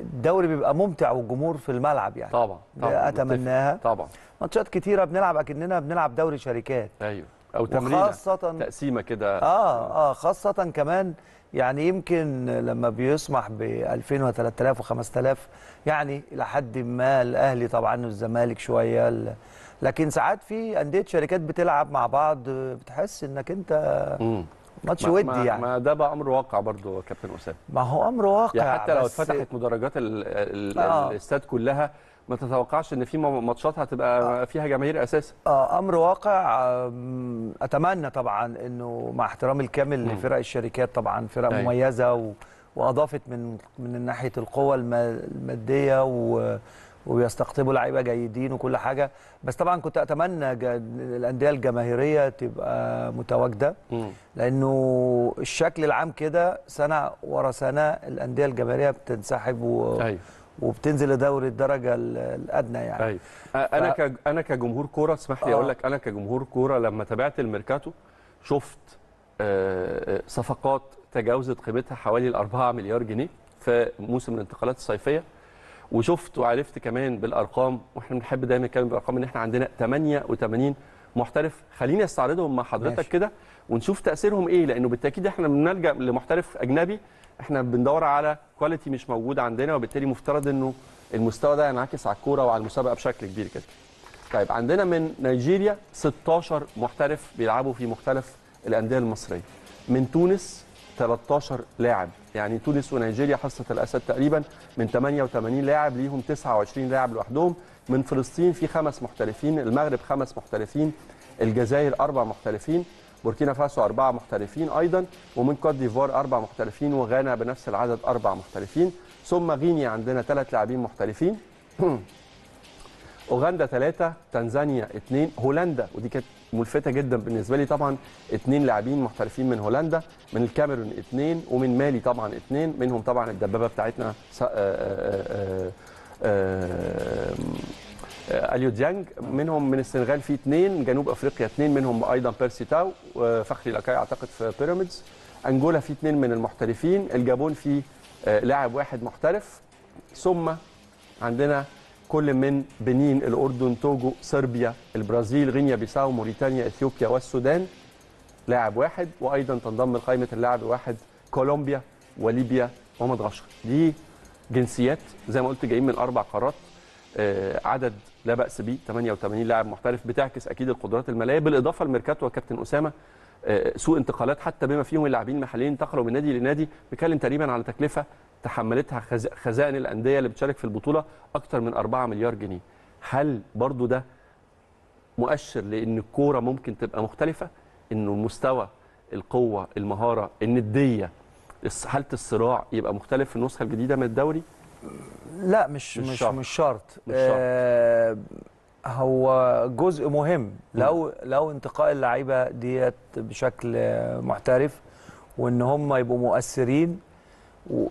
Speaker 3: الدوري بيبقى ممتع والجمهور في الملعب يعني.
Speaker 1: طبعا طبعا.
Speaker 3: أتمناها.
Speaker 1: طبعا.
Speaker 3: ماتشات كتيرة بنلعب أكننا بنلعب دوري شركات.
Speaker 1: أيوه. أو تمرينة.
Speaker 3: وخاصة
Speaker 1: تقسيمة كده.
Speaker 3: آه آه خاصة كمان يعني يمكن لما بيسمح ب 2000 و 3000 و 5000 يعني إلى حد ما الأهلي طبعا والزمالك شوية لكن ساعات في أندية شركات بتلعب مع بعض بتحس إنك أنت
Speaker 1: مم.
Speaker 3: ماتش
Speaker 1: ما-
Speaker 3: ودي يعني
Speaker 1: ما ده بقى أمر واقع برضو يا كابتن أسامة
Speaker 3: ما هو أمر واقع
Speaker 1: يعني حتى لو اتفتحت مدرجات
Speaker 3: آه.
Speaker 1: الاستاد كلها ما تتوقعش إن في ماتشات هتبقى فيها جماهير أساسا
Speaker 3: آه أمر واقع أتمنى طبعا إنه مع احترامي الكامل. لفرق الشركات طبعا فرق
Speaker 1: أيوة.
Speaker 3: مميزة و... وأضافت من من ناحية القوة الم- المادية و... وبيستقطبوا لعيبة جيدين وكل حاجة بس طبعا كنت أتمنى. الأندية الجماهيرية تبقى
Speaker 1: متواجدة.
Speaker 3: لأنه الشكل العام كده سنة ورا سنة الأندية الجماهيرية بتنسحب و...
Speaker 1: أيوه
Speaker 3: وبتنزل لدوري الدرجة ال- الأدنى يعني
Speaker 1: أيوه أنا
Speaker 3: ف-
Speaker 1: ك... أنا كجمهور كورة اسمح لي
Speaker 3: آه.
Speaker 1: أقول لك أنا كجمهور كورة لما تابعت الميركاتو شفت آه، آه، صفقات تجاوزت قيمتها حوالي ال 4 مليار جنيه في موسم الانتقالات الصيفية وشفت وعرفت كمان بالأرقام وإحنا بنحب دايما نتكلم بالأرقام إن إحنا عندنا 88 محترف خليني أستعرضهم مع حضرتك. كده ونشوف تأثيرهم إيه لأنه بالتأكيد إحنا بنلجأ لمحترف أجنبي إحنا بندور على quality مش موجود عندنا وبالتالي مفترض إنه المستوى ده ينعكس على الكورة وعلى المسابقة بشكل كبير جدا. طيب عندنا من نيجيريا 16 محترف بيلعبوا في مختلف الأندية المصرية. من تونس 13 لاعب. يعني تونس ونيجيريا حصه الأسد تقريبا من 88 لاعب ليهم 29 لاعب لوحدهم. من فلسطين في خمس محترفين المغرب خمس محترفين الجزائر أربع محترفين بوركينا فاسو أربعة محترفين أيضا ومن كوت ديفوار أربع محترفين وغانا بنفس العدد أربع محترفين. ثم غينيا عندنا ثلاث لاعبين محترفين. أوغندا ثلاثة تنزانيا اثنين هولندا ودي كانت ملفتة جدا بالنسبة لي طبعا اثنين لاعبين محترفين من هولندا من الكاميرون اثنين ومن مالي طبعا اثنين منهم طبعا الدبابة بتاعتنا سا- آه، آه، آه، آه، آه، اليو ديانج منهم من السنغال في اثنين جنوب أفريقيا اثنين منهم أيضا بيرسي تاو وفخري لاكاي أعتقد في بيراميدز. انجولا في اثنين من المحترفين الجابون في لاعب واحد محترف. ثم عندنا كل من بنين الأردن توجو صربيا البرازيل غينيا بيساو موريتانيا إثيوبيا والسودان. لاعب واحد وأيضا تنضم لقائمة اللاعب واحد كولومبيا وليبيا ومحمد غشر دي جنسيات زي ما قلت جايين من أربع قارات. آه، عدد لا بأس به 88 لاعب محترف بتعكس أكيد القدرات الماليه بالإضافة لميركاتو وكابتن أسامة آه، سوق انتقالات حتى بما فيهم اللاعبين المحليين انتقلوا من نادي لنادي. بيتكلم تقريبا على تكلفة تحملتها خز- خزائن الأندية اللي بتشارك في البطولة أكتر من 4 مليار جنيه. هل برضو ده مؤشر لأن الكورة ممكن تبقى مختلفة؟ إنه المستوى القوة المهارة الندية حالة الصراع يبقى مختلف في النسخة الجديدة من الدوري؟
Speaker 3: لا مش
Speaker 1: مش
Speaker 3: مش
Speaker 1: شرط.
Speaker 3: مش شرط,
Speaker 1: مش شرط.
Speaker 3: آه هو جزء مهم. لو لو انتقاء اللعيبة ديت بشكل محترف وإن هم يبقوا مؤثرين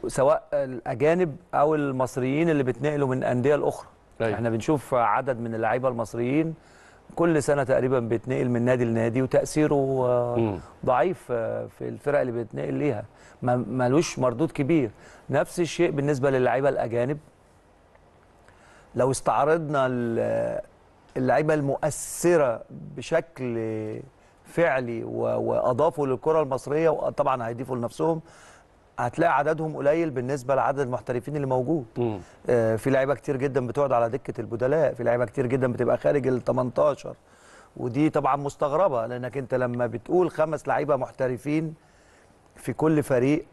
Speaker 3: سواء الأجانب أو المصريين اللي بيتنقلوا من الأندية الأخرى
Speaker 1: أيوة.
Speaker 3: إحنا بنشوف عدد من اللعيبة المصريين كل سنة تقريبا بيتنقل من نادي لنادي
Speaker 1: وتأثيره.
Speaker 3: ضعيف في الفرق اللي بيتنقل ليها ملوش مردود كبير نفس الشيء بالنسبة للعيبة الأجانب لو استعرضنا ال- اللعيبة المؤثرة بشكل فعلي وأضافوا للكرة المصرية وطبعا هيضيفوا لنفسهم هتلاقي عددهم قليل بالنسبة لعدد المحترفين اللي موجود
Speaker 1: مم.
Speaker 3: آه، في لعيبة كتير جدا بتقعد على دكة البدلاء في لعيبة كتير جدا بتبقى خارج ال 18 ودي طبعا مستغربة لأنك أنت لما بتقول خمس لعيبة محترفين في كل فريق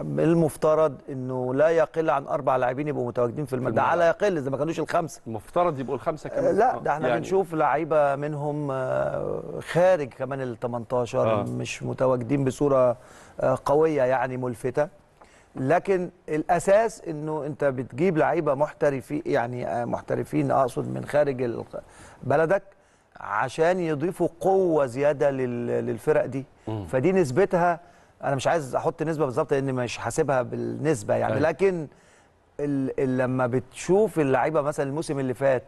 Speaker 3: المفترض إنه لا يقل عن أربع لاعبين يبقوا متواجدين في الملعب ده. على يقل إذا ما كانوش الخمسة
Speaker 1: المفترض يبقوا
Speaker 3: الخمسة
Speaker 1: كمان
Speaker 3: لا
Speaker 1: آه،
Speaker 3: ده إحنا
Speaker 1: يعني
Speaker 3: بنشوف لعيبة منهم آه، خارج كمان ال 18
Speaker 1: آه.
Speaker 3: مش متواجدين بصورة آه، قوية يعني ملفتة لكن الأساس إنه أنت بتجيب لعيبة محترفين يعني محترفين أقصد من خارج بلدك عشان يضيفوا قوة زيادة لل- للفرق دي. فدي نسبتها أنا مش عايز أحط نسبة بالظبط لأن مش حاسبها بالنسبة يعني
Speaker 1: أيوة.
Speaker 3: لكن ال- ال- لما بتشوف اللعيبة مثلا الموسم اللي فات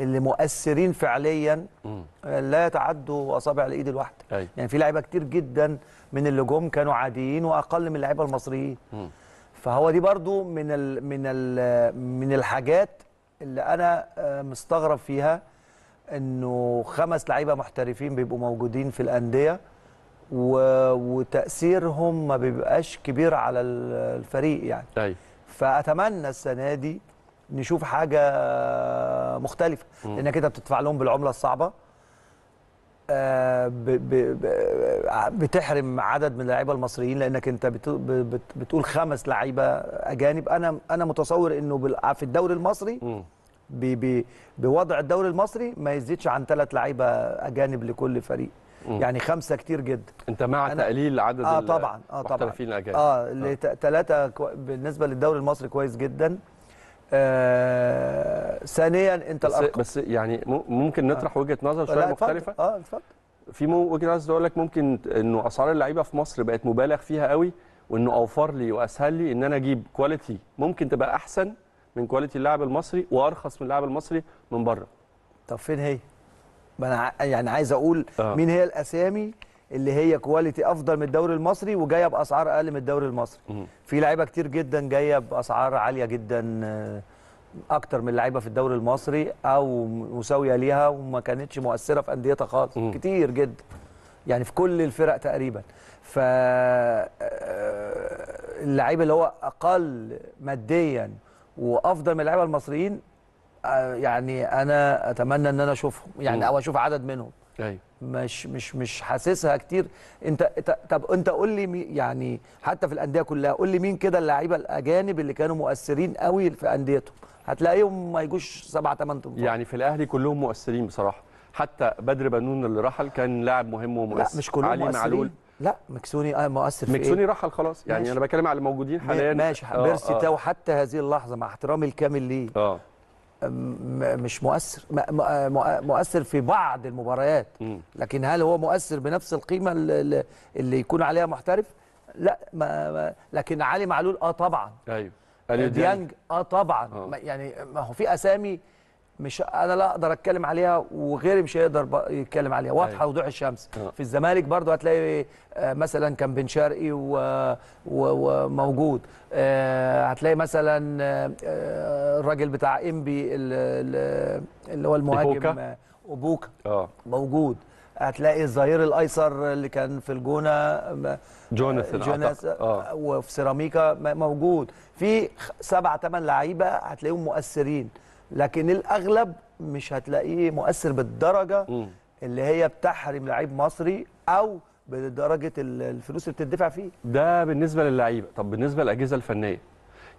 Speaker 3: اللي مؤثرين فعليا
Speaker 1: مم.
Speaker 3: لا يتعدوا أصابع الإيد الواحدة
Speaker 1: أيوة.
Speaker 3: يعني في لعيبة كتير جدا من اللي جم كانوا عاديين وأقل من اللعيبة المصريين
Speaker 1: مم.
Speaker 3: فهو دي برضو من ال من ال من الحاجات اللي أنا آه، مستغرب فيها إنه خمس لعيبة محترفين بيبقوا موجودين في الأندية و- وتأثيرهم ما بيبقاش كبير على ال- الفريق يعني.
Speaker 1: أيوه
Speaker 3: فأتمنى السنة دي نشوف حاجة مختلفة.
Speaker 1: مم.
Speaker 3: لأنك أنت بتدفع لهم بالعملة الصعبة. آه، ب- ب- ب- بتحرم عدد من اللعيبة المصريين لأنك أنت بت- ب- بت- بتقول خمس لعيبة أجانب. أنا أنا متصور إنه بال- في الدوري المصري ب- بوضع الدوري المصري ما يزيدش عن ثلاث لعيبة أجانب لكل فريق. يعني خمسة كتير جدا.
Speaker 1: انت مع
Speaker 3: أنا-
Speaker 1: تقليل عدد آه
Speaker 3: طبعا آه طبعا.
Speaker 1: الأجانب.
Speaker 3: آه ثلاثة كو... بالنسبة للدوري المصري كويس جدا. آه ثانيا انت
Speaker 1: بس
Speaker 3: الأرقام.
Speaker 1: بس يعني ممكن نطرح وجهة نظر
Speaker 3: شوية.
Speaker 1: مختلفة؟
Speaker 3: آه اتفضل.
Speaker 1: في مو- وجهة نظر أقول لك ممكن إنه أسعار اللعيبة في مصر بقت مبالغ فيها قوي وإنه أوفر لي وأسهل لي إن أنا أجيب كواليتي ممكن تبقى أحسن من quality اللاعب المصري وأرخص من اللاعب المصري من بره.
Speaker 3: طب فين هي؟ ما أنا يعني عايز أقول
Speaker 1: آه.
Speaker 3: مين هي الأسامي اللي هي quality أفضل من الدوري المصري وجاية بأسعار أقل من الدوري المصري
Speaker 1: مم.
Speaker 3: في لعيبة كتير جدا جاية بأسعار عالية جدا آه، أكتر من لعيبة في الدوري المصري أو مساوية ليها وما كانتش مؤثرة في أنديتها خالص
Speaker 1: مم.
Speaker 3: كتير جدا يعني في كل الفرق تقريبا ف آه، اللعيبه اللي هو أقل ماديا وأفضل من اللعيبة المصريين يعني أنا أتمنى إن أنا
Speaker 1: أشوفهم.
Speaker 3: يعني أو أشوف عدد منهم.
Speaker 1: أيوه.
Speaker 3: مش مش مش حاسسها كتير. أنت طب أنت قول لي يعني حتى في الأندية كلها قول لي مين كده اللعيبة الأجانب اللي كانوا مؤثرين قوي في أنديتهم. هتلاقيهم ما يجوش سبعة ثمان تنفار
Speaker 1: يعني في الأهلي كلهم مؤثرين بصراحة. حتى بدر بنون اللي رحل كان لاعب مهم
Speaker 3: لا
Speaker 1: ومؤثر.
Speaker 3: مش كلهم
Speaker 1: علي
Speaker 3: مؤثرين.
Speaker 1: معلول.
Speaker 3: لا مكسوني آه مؤثر في
Speaker 1: مكسوني
Speaker 3: إيه؟
Speaker 1: رحل خلاص. يعني
Speaker 3: ماشي.
Speaker 1: أنا بتكلم على الموجودين حاليا.
Speaker 3: ماشي.
Speaker 1: آه،
Speaker 3: بيرسي
Speaker 1: آه.
Speaker 3: تاو حتى هذه اللحظة مع احترامي الكامل ليه. م- مش مؤثر مؤثر في بعض المباريات. لكن هل هو مؤثر بنفس القيمة اللي, يكون عليها محترف؟ لا ما ما لكن علي معلول آه طبعا.
Speaker 1: أيوه. ديانج
Speaker 3: آه طبعا.
Speaker 1: آه.
Speaker 3: يعني ما هو في أسامي مش أنا لا أقدر اتكلم عليها وغيري مش هيقدر يتكلم عليها. واضحة
Speaker 1: أيوة.
Speaker 3: وضوح الشمس.
Speaker 1: آه.
Speaker 3: في الزمالك برضو هتلاقي آه، مثلا كان بن شرقي وموجود. آه، هتلاقي مثلا آه، الراجل بتاع إنبي ال- اللي هو المهاجم آه موجود. هتلاقي الظهير الأيسر اللي كان في الجونة
Speaker 1: جوناثان. آه
Speaker 3: وفي سيراميكا موجود. في سبعة ثمان لعيبة هتلاقيهم مؤثرين. لكن الأغلب مش هتلاقيه مؤثر بالدرجة
Speaker 1: مم.
Speaker 3: اللي هي بتحرم لعيب مصري أو بدرجة ال- الفلوس اللي بتدفع فيه.
Speaker 1: ده بالنسبة للعيبة. طب بالنسبة للأجهزة الفنية.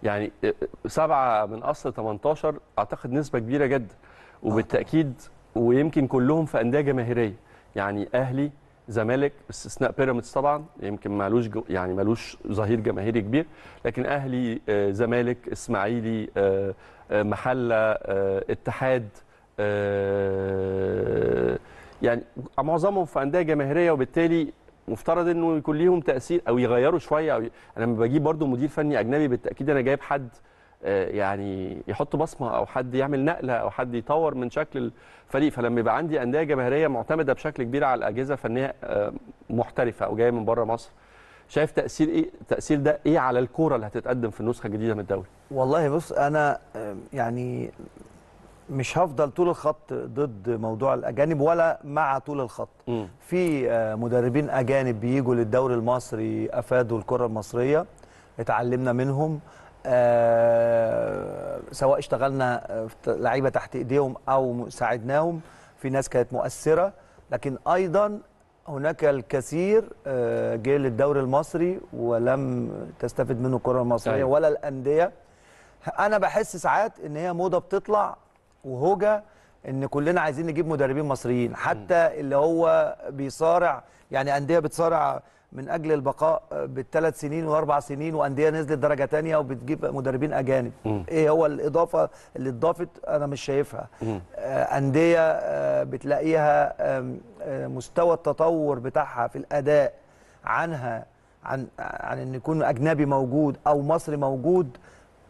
Speaker 1: يعني سبعة من أصل 18 أعتقد نسبة كبيرة جدا. وبالتأكيد ويمكن كلهم في أندية جماهيرية. يعني أهلي زمالك باستثناء بيراميدز طبعا. يمكن مالوش يعني مالوش ظهير جماهيري كبير. لكن أهلي آه، زمالك إسماعيلي آه، آه، محله آه، اتحاد آه، يعني معظمهم في أندية جماهيرية وبالتالي مفترض إنه يكون ليهم تأثير أو يغيروا شوية أو ي... أنا لما بجيب برضو مدير فني أجنبي بالتأكيد أنا جايب حد آه، يعني يحط بصمة أو حد يعمل نقلة أو حد يطور من شكل الفريق. فلما يبقى عندي أندية جماهيرية معتمدة بشكل كبير على الأجهزة الفنية محترفة أو جاية من بره مصر شايف تأثير إيه؟ تأثير ده إيه على الكورة اللي هتتقدم في النسخة الجديدة من الدوري؟
Speaker 3: والله بص أنا يعني مش هفضل طول الخط ضد موضوع الأجانب ولا مع طول الخط.
Speaker 1: مم.
Speaker 3: في آه، مدربين أجانب بيجوا للدوري المصري أفادوا الكرة المصرية اتعلمنا منهم آه، سواء اشتغلنا آه، لعيبة تحت إيديهم أو ساعدناهم في ناس كانت مؤثرة لكن أيضا هناك الكثير آه، جه للدوري المصري ولم تستفد منه الكرة المصرية
Speaker 1: أيوة.
Speaker 3: ولا الأندية. أنا بحس ساعات إن هي موضة بتطلع وهوجة إن كلنا عايزين نجيب مدربين مصريين. حتى اللي هو بيصارع يعني أندية بتصارع من أجل البقاء بالثلاث سنين وأربع سنين وأندية نزلت درجة تانية وبتجيب مدربين أجانب
Speaker 1: مم.
Speaker 3: إيه هو الإضافة اللي اتضافت أنا مش شايفها
Speaker 1: مم.
Speaker 3: آه، أندية آه، بتلاقيها آه، مستوى التطور بتاعها في الأداء عنها عن عن إن يكون أجنبي موجود أو مصري موجود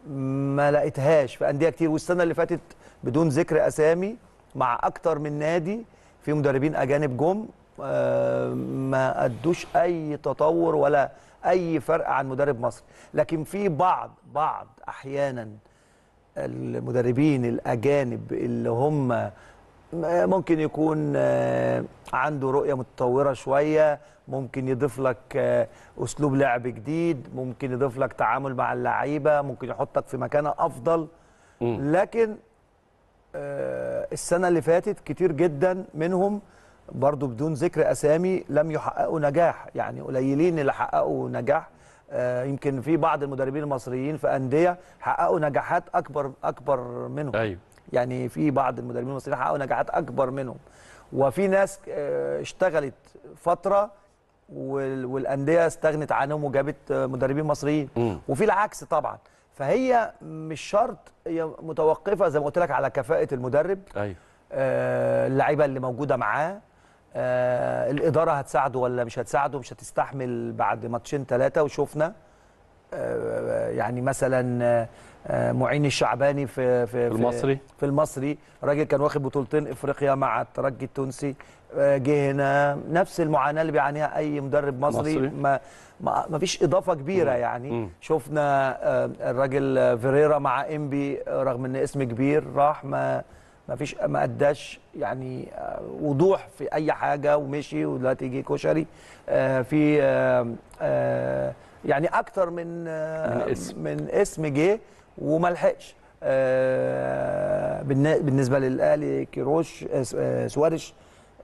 Speaker 3: ما لقيتهاش في أندية كتير والسنة اللي فاتت بدون ذكر أسامي مع أكتر من نادي في مدربين أجانب جم آه، ما أدوش أي تطور ولا أي فرق عن مدرب مصري لكن في بعض بعض أحيانا المدربين الأجانب اللي هم ممكن يكون آه، عنده رؤية متطورة شوية ممكن يضيف لك آه، أسلوب لعب جديد ممكن يضيف لك تعامل مع اللعيبة ممكن يحطك في مكانة
Speaker 1: أفضل.
Speaker 3: لكن آه، السنة اللي فاتت كتير جدا منهم برضو بدون ذكر أسامي لم يحققوا نجاح. يعني قليلين اللي حققوا نجاح. آه، يمكن في بعض المدربين المصريين في أندية حققوا نجاحات أكبر أكبر منهم.
Speaker 1: أيوه.
Speaker 3: يعني في بعض المدربين المصريين حققوا نجاحات أكبر منهم. وفي ناس آه، اشتغلت فترة وال- والأندية استغنت عنهم وجابت آه، مدربين مصريين.
Speaker 1: مم.
Speaker 3: وفي العكس طبعا. فهي مش شرط هي متوقفة زي ما قلت لك على كفاءة المدرب. أيوه. اللعيبة اللي موجودة معاه. آه، الإدارة هتساعده ولا مش هتساعده مش هتستحمل بعد ماتشين ثلاثة وشفنا آه، يعني مثلا آه، آه، معين الشعباني في في
Speaker 1: في المصري.
Speaker 3: في المصري راجل كان واخد بطولتين إفريقيا مع الترجي التونسي آه، جه هنا نفس المعاناة اللي بيعانيها أي مدرب مصري,
Speaker 1: مصري.
Speaker 3: ما ما ما فيش إضافة كبيرة
Speaker 1: مم.
Speaker 3: يعني
Speaker 1: مم.
Speaker 3: شفنا آه، الراجل آه، فيريرا مع إنبي آه، رغم إن اسم كبير راح ما ما فيش ما أداش يعني آه، وضوح في أي حاجة ومشي ودلوقتي جه كشري آه، في آه، يعني أكتر من
Speaker 1: من اسم.
Speaker 3: من اسم جه وما لحقش بالن- بالنسبة للأهلي كيروش سوارش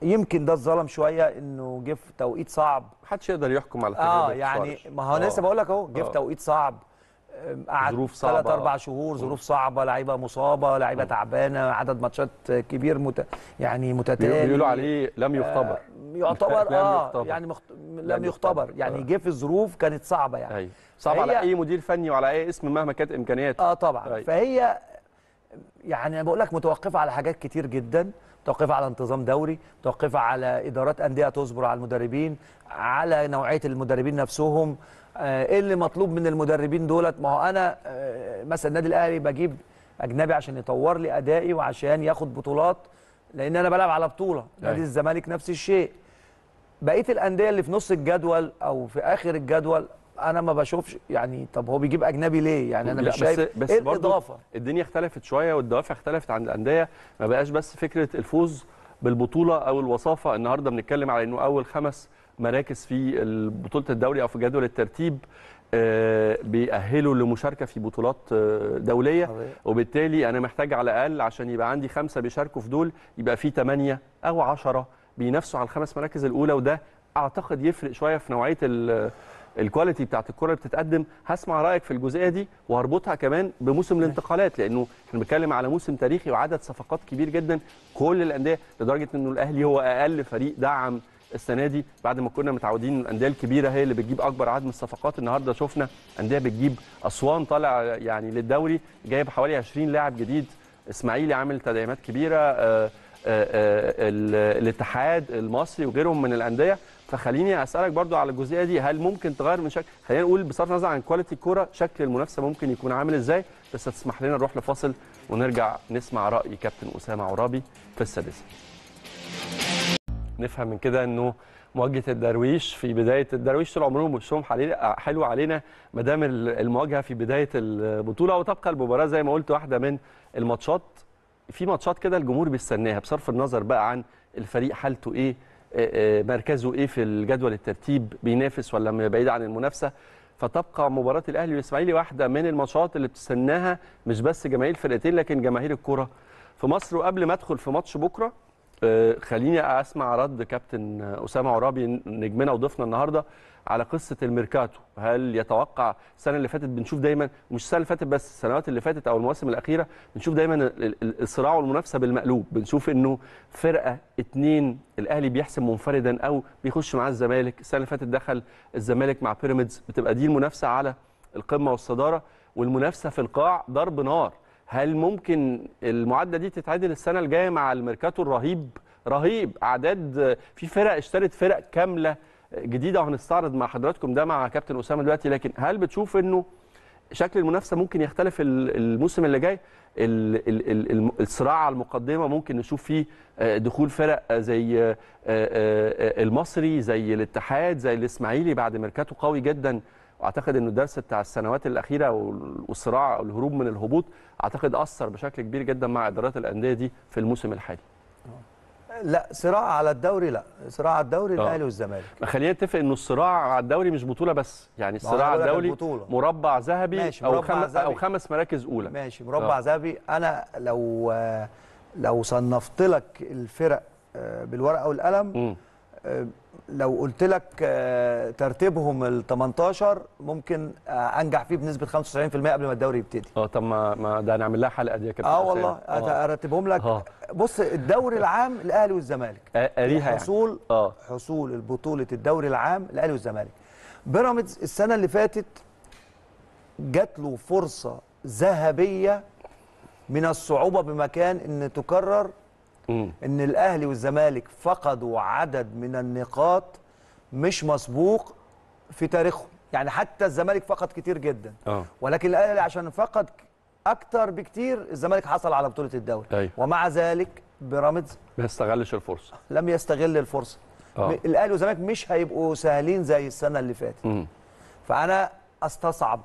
Speaker 3: يمكن ده اتظلم شوية إنه جه في توقيت صعب
Speaker 1: محدش يقدر يحكم على آه
Speaker 3: يعني. ما هو. لسه بقول لك أهو جه في. توقيت صعب قعد
Speaker 1: ظروف
Speaker 3: ثلاث. أربع شهور ظروف صعبة لعيبة مصابة لعيبة تعبانة عدد ماتشات كبير مت... يعني متتالي.
Speaker 1: بيقولوا عليه لم يختبر.
Speaker 3: آه يعتبر آه
Speaker 1: يختبر.
Speaker 3: يعني مخت... لم, يختبر. يعني
Speaker 1: آه.
Speaker 3: جه في الظروف كانت صعبة يعني.
Speaker 1: أيوه صعب على
Speaker 3: هي-
Speaker 1: أي مدير فني وعلى أي اسم مهما كانت إمكانياته.
Speaker 3: آه طبعا.
Speaker 1: أيوة.
Speaker 3: فهي يعني أنا بقول لك متوقفة على حاجات كتير جدا. متوقفة على انتظام دوري. متوقفة على إدارات أندية تصبر على المدربين. على نوعية المدربين نفسهم. إيه اللي مطلوب من المدربين دولت؟ ما هو أنا آه، مثلا النادي الأهلي بجيب أجنبي عشان يطور لي أدائي وعشان ياخد بطولات لأن أنا بلعب على بطولة. نادي
Speaker 1: أيوة.
Speaker 3: الزمالك نفس الشيء. بقية الأندية اللي في نص الجدول أو في آخر الجدول أنا ما بشوفش يعني طب هو بيجيب أجنبي ليه؟ يعني
Speaker 1: أنا
Speaker 3: مش شايف
Speaker 1: بس
Speaker 3: إيه
Speaker 1: برضو
Speaker 3: الإضافة؟
Speaker 1: الدنيا اختلفت شوية والدوافع اختلفت عند الأندية. ما بقاش بس فكرة الفوز بالبطولة أو الوصافة. النهارده بنتكلم على إنه أول خمس مراكز في بطولة الدوري أو في جدول الترتيب آه، بيأهلوا لمشاركة في بطولات آه،
Speaker 3: دولية.
Speaker 1: وبالتالي أنا محتاج على الأقل عشان يبقى عندي خمسة بيشاركوا في دول يبقى في ثمانيه أو عشرة بينافسوا على الخمس مراكز الأولى. وده أعتقد يفرق شوية في نوعية ال- الكواليتي بتاعت الكرة اللي بتتقدم. هسمع رأيك في الجزئية دي وهربطها كمان بموسم الانتقالات لأنه إحنا بنتكلم على موسم تاريخي وعدد صفقات كبير جدا. كل الأندية لدرجة إنه الأهلي هو أقل فريق دعم السنة دي بعد ما كنا متعودين الأندية الكبيرة هي اللي بتجيب أكبر عدد من الصفقات. النهارده شفنا أندية بتجيب أسوان طالع يعني للدوري جايب حوالي 20 لاعب جديد. إسماعيلي عامل تدعيمات كبيرة آه، آه، آه، ال- الاتحاد المصري وغيرهم من الأندية. فخليني أسألك برضو على الجزئية دي. هل ممكن تغير من شكل؟ خلينا نقول بصرف النظر عن كواليتي الكوره شكل المنافسة ممكن يكون عامل إزاي؟ بس هتسمح لنا نروح لفاصل ونرجع نسمع رأي كابتن أسامة عرابي في السادسة. نفهم من كده إنه مواجهة الدرويش في بداية الدرويش طول عمرهم وشهم حلو علينا ما دام ال- المواجهة في بداية البطولة وتبقى المباراة زي ما قلت واحدة من الماتشات. في ماتشات كده الجمهور بيستناها بصرف النظر بقى عن الفريق حالته إيه آه، آه، مركزه إيه في الجدول الترتيب بينافس ولا بعيد عن المنافسة. فتبقى مباراة الأهلي والإسماعيلي واحدة من الماتشات اللي بتستناها مش بس جماهير الفرقتين لكن جماهير الكرة. في مصر وقبل ما أدخل في ماتش بكرة خليني أسمع رد كابتن أسامة عرابي نجمنا وضيفنا النهارده على قصة الميركاتو. هل يتوقع السنة اللي فاتت بنشوف دايما مش السنة اللي فاتت بس السنوات اللي فاتت أو المواسم الأخيرة بنشوف دايما ال- ال- الصراع والمنافسة بالمقلوب. بنشوف إنه فرقة اتنين الأهلي بيحسم منفردا أو بيخش معاه الزمالك. السنة اللي فاتت دخل الزمالك مع بيراميدز. بتبقى دي المنافسة على القمة والصدارة والمنافسة في القاع ضرب نار. هل ممكن المعادلة دي تتعدل السنة الجاية مع الميركاتو الرهيب؟ رهيب. أعداد في فرق اشترت فرق كاملة جديدة وهنستعرض مع حضراتكم ده مع كابتن أسامة دلوقتي. لكن هل بتشوف إنه شكل المنافسة ممكن يختلف ال- الموسم اللي جاي؟ الصراع على المقدمة ممكن نشوف فيه آه، دخول فرق آه، زي آه، المصري زي الاتحاد زي الإسماعيلي بعد ميركاتو قوي جدا. واعتقد إنه الدرس بتاع السنوات الأخيرة وال- والصراع أو الهروب من الهبوط أعتقد أثر بشكل كبير جدا مع إدارات الأندية دي في الموسم الحالي
Speaker 3: لا صراع على الدوري لا صراع على الدوري
Speaker 1: آه.
Speaker 3: الأهلي والزمالك
Speaker 1: خلينا نتفق إنه الصراع على الدوري مش بطولة بس يعني الصراع على الدوري. مربع ذهبي
Speaker 3: ماشي،
Speaker 1: أو
Speaker 3: مربع
Speaker 1: خمس
Speaker 3: أو.
Speaker 1: خمس مراكز أولى
Speaker 3: ماشي مربع
Speaker 1: آه.
Speaker 3: ذهبي أنا لو لو صنفت لك الفرق آه، بالورقة والقلم
Speaker 1: مم.
Speaker 3: لو قلت لك آه، ترتيبهم ال 18 ممكن آه، انجح فيه بنسبة 95% قبل ما الدوري يبتدي.
Speaker 1: آه طب ما ده هنعمل لها حلقة دي يا كابتن آه.
Speaker 3: والله
Speaker 1: آه.
Speaker 3: ارتبهم لك.
Speaker 1: آه.
Speaker 3: بص الدوري العام الأهلي والزمالك.
Speaker 1: آه، قاريها يعني.
Speaker 3: حصول
Speaker 1: آه.
Speaker 3: حصول البطولة الدوري العام الأهلي والزمالك. بيراميدز السنة اللي فاتت جات له فرصة ذهبية من الصعوبة بمكان إن تكرر. إن الأهلي والزمالك فقدوا عدد من النقاط مش مسبوق في تاريخهم يعني حتى الزمالك فقد كتير جدا
Speaker 1: آه
Speaker 3: ولكن الأهلي عشان فقد أكتر بكتير الزمالك حصل على بطولة الدوري
Speaker 1: أيوة.
Speaker 3: ومع ذلك بيراميدز
Speaker 1: ما استغلش الفرصة
Speaker 3: لم يستغل
Speaker 1: الفرصة.
Speaker 3: م- الأهلي والزمالك مش هيبقوا سهلين زي السنة اللي فاتت
Speaker 1: مم.
Speaker 3: فأنا أستصعب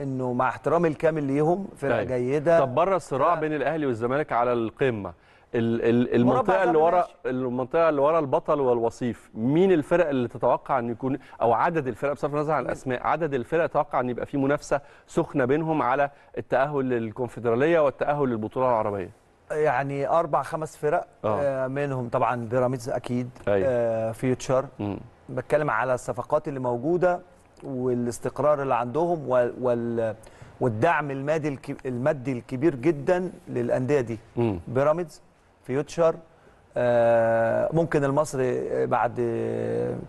Speaker 3: إنه مع احترامي الكامل ليهم فرقة
Speaker 1: أيوة.
Speaker 3: جيدة
Speaker 1: طب بره الصراع. بين الأهلي والزمالك على
Speaker 3: القمة
Speaker 1: المنطقة اللي ورا. المنطقة اللي ورا البطل والوصيف مين الفرق اللي تتوقع أن يكون أو عدد الفرق بصرف النظر عن الأسماء عدد الفرق تتوقع أن يبقى في منافسة سخنة بينهم على التأهل للكونفدراليه والتأهل للبطولة العربية
Speaker 3: يعني أربع خمس فرق
Speaker 1: آه.
Speaker 3: آه منهم طبعا بيراميدز أكيد
Speaker 1: أيوة.
Speaker 3: آه فيوتشر
Speaker 1: مم.
Speaker 3: بتكلم على الصفقات اللي موجودة والاستقرار اللي عندهم وال وال والدعم المادي الك- المادي الكبير جدا للأندية دي. بيراميدز فيوتشر آه، ممكن المصري بعد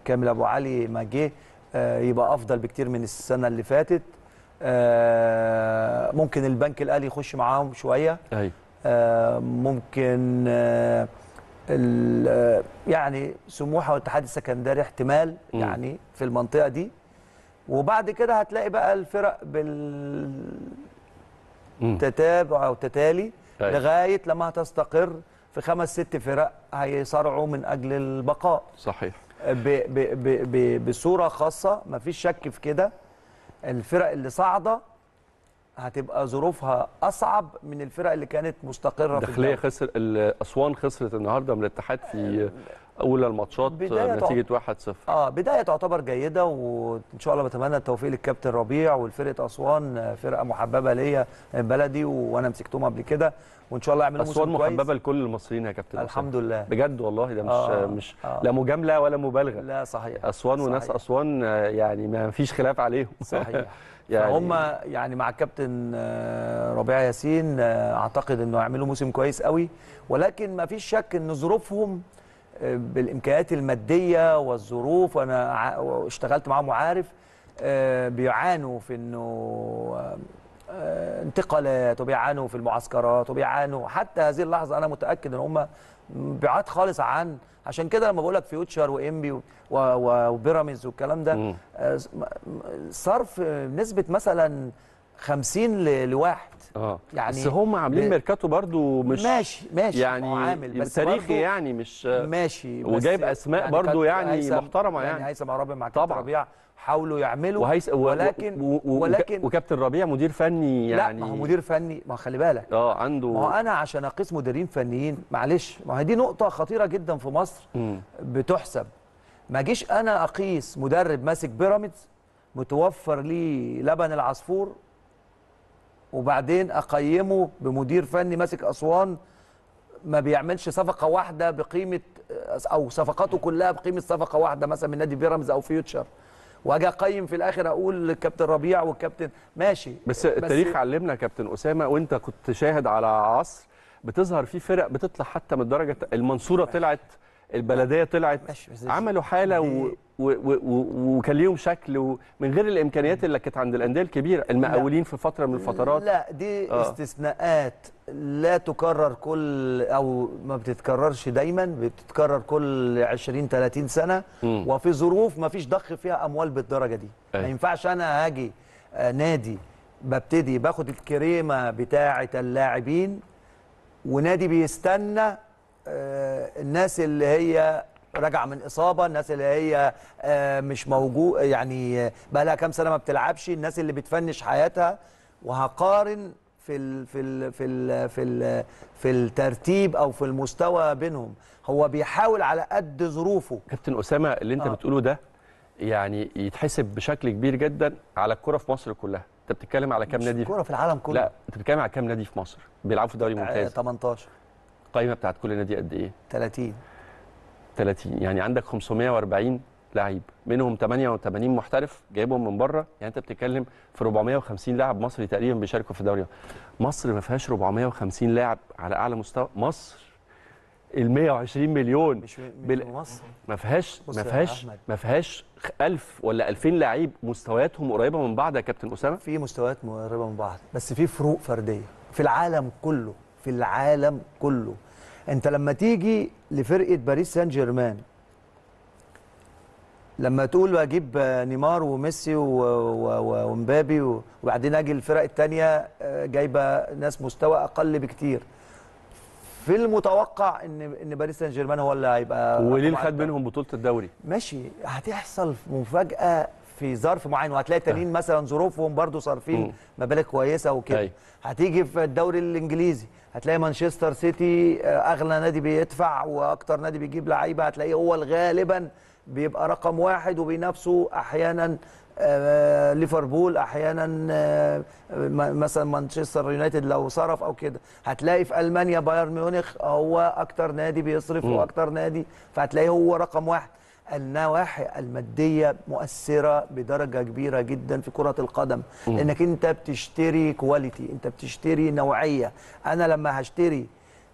Speaker 3: كامل أبو علي ما جه آه، يبقى أفضل بكتير من السنة اللي فاتت آه، ممكن البنك الأهلي يخش معاهم
Speaker 1: شوية
Speaker 3: آه، ممكن آه، ال- آه، يعني سموحة والاتحاد السكندري احتمال. يعني في المنطقة دي وبعد كده هتلاقي بقى الفرق. بالتتابع أو تتالي. لغاية لما هتستقر في خمس ست فرق هيصارعوا من أجل البقاء.
Speaker 1: صحيح.
Speaker 3: ب ب ب ب بصورة خاصة مفيش شك في كده. الفرق اللي صاعدة هتبقى ظروفها أصعب من الفرق اللي كانت مستقرة في
Speaker 1: الداخليه. خسر اسوان خسرت النهارده من الاتحاد في اولى الماتشات نتيجة 1-0
Speaker 3: آه بداية تعتبر جيدة وإن شاء الله بتمنى التوفيق للكابتن ربيع والفرقة أسوان فرقة محببة ليا بلدي وأنا مسكتهم قبل كده وإن شاء الله يعملوا
Speaker 1: أسوان
Speaker 3: موسم كويس.
Speaker 1: محببة لكل المصريين يا كابتن
Speaker 3: الحمد. لله.
Speaker 1: بجد والله ده مش
Speaker 3: آه،
Speaker 1: مش
Speaker 3: آه.
Speaker 1: لا مجاملة ولا مبالغة.
Speaker 3: لا صحيح.
Speaker 1: أسوان وناس
Speaker 3: صحيح.
Speaker 1: أسوان آه، يعني ما فيش خلاف عليهم.
Speaker 3: صحيح.
Speaker 1: يعني
Speaker 3: فهم يعني مع الكابتن آه، ربيع ياسين آه، أعتقد إنه يعملوا موسم كويس قوي ولكن ما فيش شك إن ظروفهم بالإمكانيات المادية والظروف وأنا اشتغلت معاهم وعارف آه، بيعانوا في إنه آه، انتقالات وبيعانوا في المعسكرات وبيعانوا حتى هذه اللحظة أنا متأكد إن هم بعاد خالص عن عشان كده لما بقول لك فيوتشر وإنبي وبيراميدز والكلام ده. آه، صرف نسبة مثلا 50 ل- لواحد
Speaker 1: آه
Speaker 3: يعني
Speaker 1: بس هم عاملين ميركاتو برضو مش
Speaker 3: ماشي ماشي
Speaker 1: يعني
Speaker 3: عامل بس
Speaker 1: تاريخي
Speaker 3: برضو
Speaker 1: يعني مش
Speaker 3: ماشي بس
Speaker 1: وجايب أسماء برضو
Speaker 3: كابتن
Speaker 1: يعني محترمة يعني.
Speaker 3: يعني هيثم عرابي مع. كابتن ربيع حاولوا يعملوا
Speaker 1: وهيس و-
Speaker 3: ولكن
Speaker 1: و... و...
Speaker 3: ولكن
Speaker 1: وكابتن ربيع مدير فني يعني
Speaker 3: لا ما هو مدير فني ما خلي بالك
Speaker 1: آه عنده
Speaker 3: ما هو أنا عشان أقيس مديرين فنيين معلش ما هي دي نقطة خطيرة جدا في مصر
Speaker 1: مم.
Speaker 3: بتحسب ما جيش أنا أقيس مدرب ماسك بيراميدز متوفر ليه لبن العصفور وبعدين أقيمه بمدير فني ماسك أسوان ما بيعملش صفقة واحدة بقيمة أو صفقاته كلها بقيمة صفقة واحدة مثلا من نادي بيراميدز أو فيوتشر. وأجي أقيم في الآخر أقول الكابتن ربيع والكابتن ماشي.
Speaker 1: بس التاريخ علمنا يا كابتن أسامة وأنت كنت شاهد على عصر بتظهر فيه فرق بتطلع حتى من الدرجه المنصورة طلعت البلدية طلعت
Speaker 3: بس
Speaker 1: عملوا حالة و... وكان ليهم شكل ومن غير الإمكانيات اللي كانت عند انديه الكبيرة المقاولين في فترة من الفترات
Speaker 3: لا دي
Speaker 1: آه.
Speaker 3: استثناءات لا تكرر كل أو ما بتتكررش دايما بتتكرر كل 20 30 سنة
Speaker 1: مم.
Speaker 3: وفي ظروف ما فيش ضخ فيها أموال بالدرجة دي. ما ينفعش أنا هاجي آه، نادي ببتدي باخد الكريمة بتاعة اللاعبين ونادي بيستنى آه، الناس اللي هي راجعه من إصابة الناس اللي هي آه، مش موجود يعني بقى لها كام سنة ما بتلعبش الناس اللي بتفنش حياتها. وهقارن في ال في ال في ال في ال في الترتيب أو في المستوى بينهم. هو بيحاول على قد ظروفه.
Speaker 1: كابتن أسامة اللي أنت
Speaker 3: آه.
Speaker 1: بتقوله ده يعني يتحسب بشكل كبير جدا على الكرة في مصر كلها. أنت بتتكلم على كام نادي؟
Speaker 3: الكوره في العالم كله.
Speaker 1: لا أنت بتتكلم على كام نادي في مصر؟ بيلعبوا في الدوري
Speaker 3: آه،
Speaker 1: الممتاز
Speaker 3: 18
Speaker 1: القائمه بتاعت كل نادي قد إيه؟
Speaker 3: 30
Speaker 1: 30 يعني عندك 540 لعيب منهم 88 محترف جايبهم من بره يعني أنت بتتكلم في 450 لاعب مصري تقريبا بيشاركوا في الدوري مصر ما فيهاش 450 لاعب على أعلى مستوى. مصر ال 120 مليون
Speaker 3: مش
Speaker 1: بال-
Speaker 3: مصر.
Speaker 1: ما فيهاش ما فيهاش. ما فيهاش 1000 ولا 2000 لعيب مستوياتهم قريبة من بعض يا كابتن أسامة.
Speaker 3: في مستويات مقربه من بعض بس في فروق فردية في العالم كله في العالم كله. انت لما تيجي لفرقة باريس سان جيرمان لما تقول أجيب نيمار وميسي ومبابي وبعدين أجي الفرق الثانية جايبة ناس مستوى أقل بكتير في المتوقع ان إن باريس سان جيرمان هو اللي هيبقى
Speaker 1: وليه خد. منهم بطولة الدوري
Speaker 3: ماشي هتحصل مفاجأة في ظرف معين وهتلاقي التانيين مثلا ظروفهم برضو. صارفين مبالغ كويسة وكده
Speaker 1: أيوة.
Speaker 3: هتيجي في الدوري الإنجليزي هتلاقي مانشستر سيتي آه، أغلى نادي بيدفع وأكتر نادي بيجيب لعيبة. هتلاقيه هو غالبا بيبقى رقم واحد وبينافسوا أحيانا آه، ليفربول أحيانا آه، مثلا مانشستر يونايتد لو صرف أو كده. هتلاقي في ألمانيا بايرن ميونخ هو أكتر نادي بيصرف. وأكتر نادي فهتلاقيه هو رقم واحد. النواحي المادية مؤثرة بدرجة كبيرة جدا في كرة القدم. لانك أنت بتشتري كواليتي أنت بتشتري نوعية. أنا لما هشتري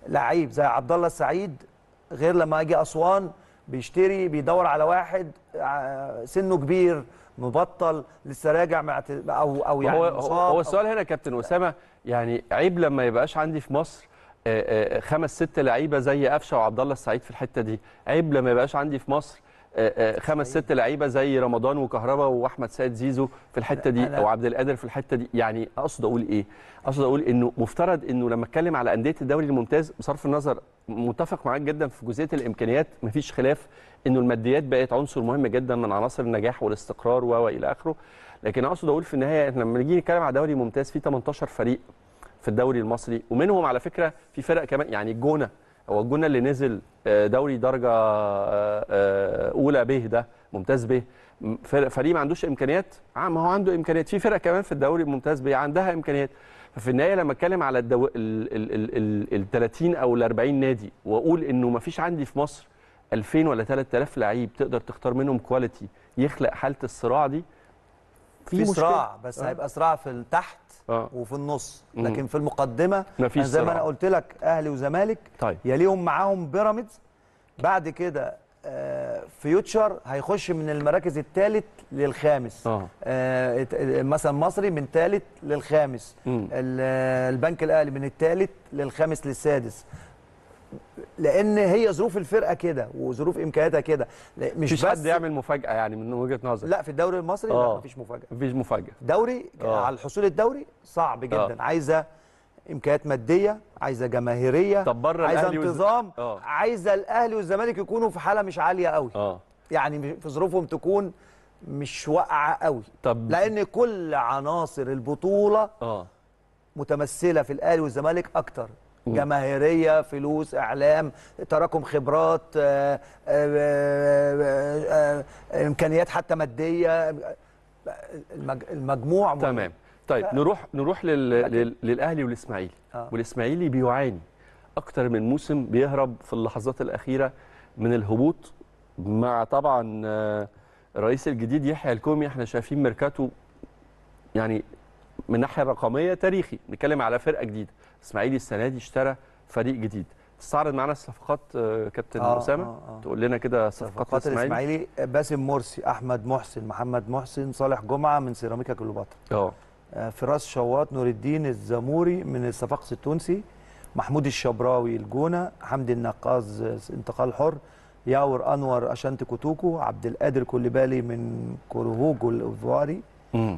Speaker 3: لعيب زي عبد الله السعيد غير لما أجي أسوان بيشتري بيدور على واحد ع- سنه كبير مبطل لسه راجع مع أو أو يعني
Speaker 1: هو هو, السؤال هنا يا كابتن أسامة يعني عيب لما يبقاش عندي في مصر آه، آه، خمس ست لعيبة زي قفشة وعبد الله السعيد في الحتة دي. عيب لما يبقاش عندي في مصر آه، آه، خمس ست لعيبة زي رمضان وكهربا وأحمد سيد زيزو في الحتة دي أو عبد القادر في الحتة دي. يعني أقصد أقول إيه؟ أقصد أقول إنه مفترض إنه لما أتكلم على أندية الدوري الممتاز بصرف النظر متفق معاك جدا في جزئية الإمكانيات مفيش خلاف إنه الماديات بقت عنصر مهم جدا من عناصر النجاح والاستقرار و- وإلى آخره. لكن أقصد أقول في النهاية إحنا لما نيجي نتكلم على دوري ممتاز فيه 18 فريق في الدوري المصري ومنهم على فكرة في فرق كمان يعني الجونه هو الجونه اللي نزل آه، دوري درجة آه، آه، أولى ب ده ممتاز ب م- فرق- فريق ما عندوش إمكانيات. ما هو عنده إمكانيات. في فرق كمان في الدوري الممتاز ب عندها إمكانيات. ففي النهاية لما أتكلم على الدو... ال... ال... ال... ال... ال 30 أو ال 40 نادي وأقول إنه ما فيش عندي في مصر 2000 ولا 3000 لعيب تقدر تختار منهم كواليتي يخلق حالة الصراع دي.
Speaker 3: في
Speaker 1: مشكلة.
Speaker 3: صراع بس
Speaker 1: آه.
Speaker 3: هيبقى صراع في التحت
Speaker 1: آه.
Speaker 3: وفي النص.
Speaker 1: مم.
Speaker 3: لكن في المقدمة
Speaker 1: مفيش
Speaker 3: زي ما. أنا قلت لك أهلي وزمالك
Speaker 1: طيب.
Speaker 3: يليهم معاهم بيراميدز. بعد كده آه، فيوتشر هيخش من المراكز الثالث للخامس. آه، ات- مثلا مصري من ثالث للخامس. البنك الأهلي من الثالث للخامس للسادس. لأن هي ظروف الفرقه كده وظروف امكانياتها كده. مش
Speaker 1: مفيش
Speaker 3: بس
Speaker 1: حد يعمل مفاجأة يعني من وجهة نظر
Speaker 3: لا في الدوري المصري لا
Speaker 1: آه.
Speaker 3: مفيش مفاجأة.
Speaker 1: مفيش مفاجأة.
Speaker 3: دوري
Speaker 1: آه.
Speaker 3: على الحصول الدوري صعب جدا.
Speaker 1: آه.
Speaker 3: عايزة امكانيات مادية عايزة جماهيرية
Speaker 1: طب بره عايزة
Speaker 3: انتظام
Speaker 1: آه.
Speaker 3: عايزة الأهلي والزمالك يكونوا في حالة مش عالية قوي.
Speaker 1: آه.
Speaker 3: يعني في ظروفهم تكون مش واقعة قوي.
Speaker 1: طب
Speaker 3: لأن كل عناصر البطولة
Speaker 1: آه.
Speaker 3: متمثلة في الأهلي والزمالك أكتر. جماهيرية فلوس إعلام تراكم خبرات آه، آه، آه، إمكانيات حتى مادية. المج- المجموع.
Speaker 1: تمام. طيب نروح نروح لل... لل... للأهلي والإسماعيلي.
Speaker 3: آه.
Speaker 1: والإسماعيلي بيعاني أكتر من موسم بيهرب في اللحظات الأخيرة من الهبوط مع طبعا الرئيس الجديد يحيى الكومي. إحنا شايفين ميركاتو يعني من الناحيه الرقميه تاريخي. نتكلم على فرقة جديدة. الاسماعيلي السنة دي اشترى فريق جديد. تستعرض معانا الصفقات آه، كابتن
Speaker 3: آه،
Speaker 1: أسامة؟
Speaker 3: آه، آه.
Speaker 1: تقول لنا كده صفقات
Speaker 3: الإسماعيلي
Speaker 1: الاسماعيلي
Speaker 3: باسم مرسي أحمد محسن محمد محسن صالح جمعة من سيراميكا كليوباترا.
Speaker 1: آه.
Speaker 3: آه، فراس شواط نور الدين الزموري من الصفاقس التونسي محمود الشبراوي الجونة حمدي النقاز آه، انتقال حر ياور أنور اشانتي كوتوكو عبد القادر كوليبالي من كوروهوجو الايفواري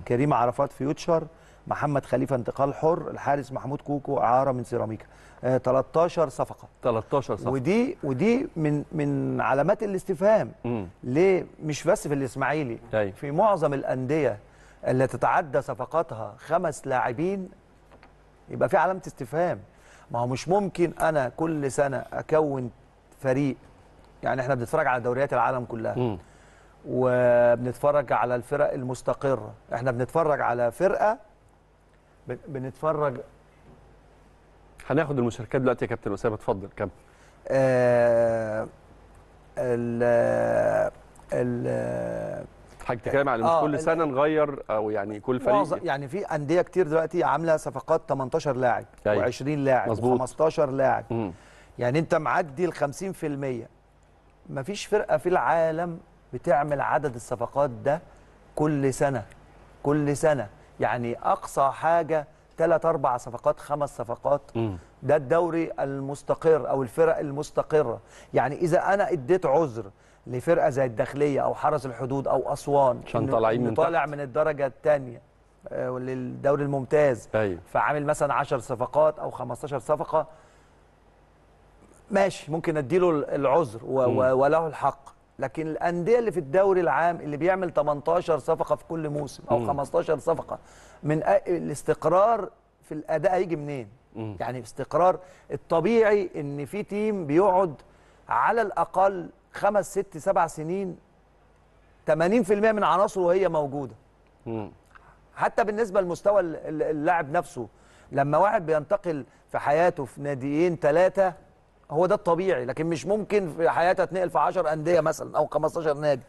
Speaker 3: كريم عرفات فيوتشر محمد خليفة انتقال حر الحارس محمود كوكو أعارة من سيراميكا. آه، 13 صفقة.
Speaker 1: 13 صفقة.
Speaker 3: ودي ودي من من علامات الاستفهام.
Speaker 1: امم
Speaker 3: ليه؟ مش بس في الإسماعيلي.
Speaker 1: أيوة.
Speaker 3: في معظم الأندية اللي تتعدى صفقاتها خمس لاعبين يبقى في علامة استفهام. ما هو مش ممكن أنا كل سنة أكون فريق يعني إحنا بنتفرج على دوريات العالم كلها.
Speaker 1: امم
Speaker 3: وبنتفرج على الفرق المستقرة. إحنا بنتفرج على فرقة بنتفرج
Speaker 1: هناخد المشاركات دلوقتي يا كابتن اسامه اتفضل كمل
Speaker 3: آه ال ال
Speaker 1: حاجة تتكلم على
Speaker 3: آه،
Speaker 1: كل سنة نغير أو يعني كل فريق
Speaker 3: يعني في أندية كتير دلوقتي عاملة صفقات 18 لاعب
Speaker 1: أيوة.
Speaker 3: و20 لاعب
Speaker 1: مظبوط.
Speaker 3: و15 لاعب
Speaker 1: مم.
Speaker 3: يعني أنت معدي ال 50% مفيش فرقة في العالم بتعمل عدد الصفقات ده كل سنة كل سنة يعني أقصى حاجة ثلاث أربع صفقات خمس صفقات.
Speaker 1: مم.
Speaker 3: ده الدوري المستقر أو الفرق المستقرة. يعني إذا أنا إديت عذر لفرقة زي الداخلية أو حرس الحدود أو أسوان
Speaker 1: عشان طالعين من
Speaker 3: طالع. من الدرجة الثانية للدوري الممتاز.
Speaker 1: أيوه
Speaker 3: فعامل مثلا 10 صفقات أو 15 صفقة ماشي ممكن أديله العذر وله الحق. لكن الأندية اللي في الدوري العام اللي بيعمل 18 صفقة في كل موسم أو
Speaker 1: مم.
Speaker 3: 15 صفقة من الاستقرار في الأداء هيجي منين. يعني استقرار الطبيعي إن في تيم بيقعد على الأقل خمس ست سبع سنين 80% من عناصره وهي
Speaker 1: موجودة.
Speaker 3: حتى بالنسبة لمستوى ال- ال- اللاعب نفسه لما واحد بينتقل في حياته في ناديين ثلاثة هو ده الطبيعي لكن مش ممكن في حياته اتنقل في 10 أندية مثلا أو 15 نادي.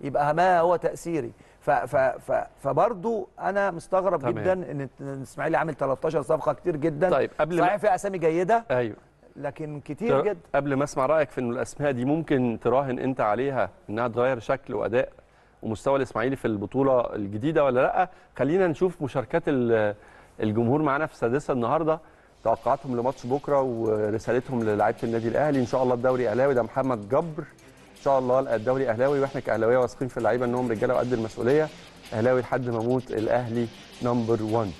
Speaker 3: يبقى ما هو تأثيري. ف ف ف فبرضه أنا مستغرب
Speaker 1: تمام.
Speaker 3: جدا إن الاسماعيلي عامل 13 صفقة كتير جدا.
Speaker 1: طيب قبل ما
Speaker 3: صحيح في أسامي جيدة
Speaker 1: أيوه.
Speaker 3: لكن كتير
Speaker 1: تر-
Speaker 3: جدا
Speaker 1: قبل ما أسمع رأيك في إن الأسماء دي ممكن تراهن أنت عليها إنها تغير شكل وأداء ومستوى الإسماعيلي في البطولة الجديدة ولا لأ؟ خلينا نشوف مشاركات ال- الجمهور معانا في السادسة النهارده. توقعاتهم لماتش بكرة ورسالتهم للاعيبه النادي الأهلي. إن شاء الله الدوري أهلاوي ده محمد جبر. إن شاء الله الدوري أهلاوي وإحنا كأهلاوية واثقين في اللعيبة إنهم رجالة وقد المسؤولية. أهلاوي لحد ما أموت الأهلي number 1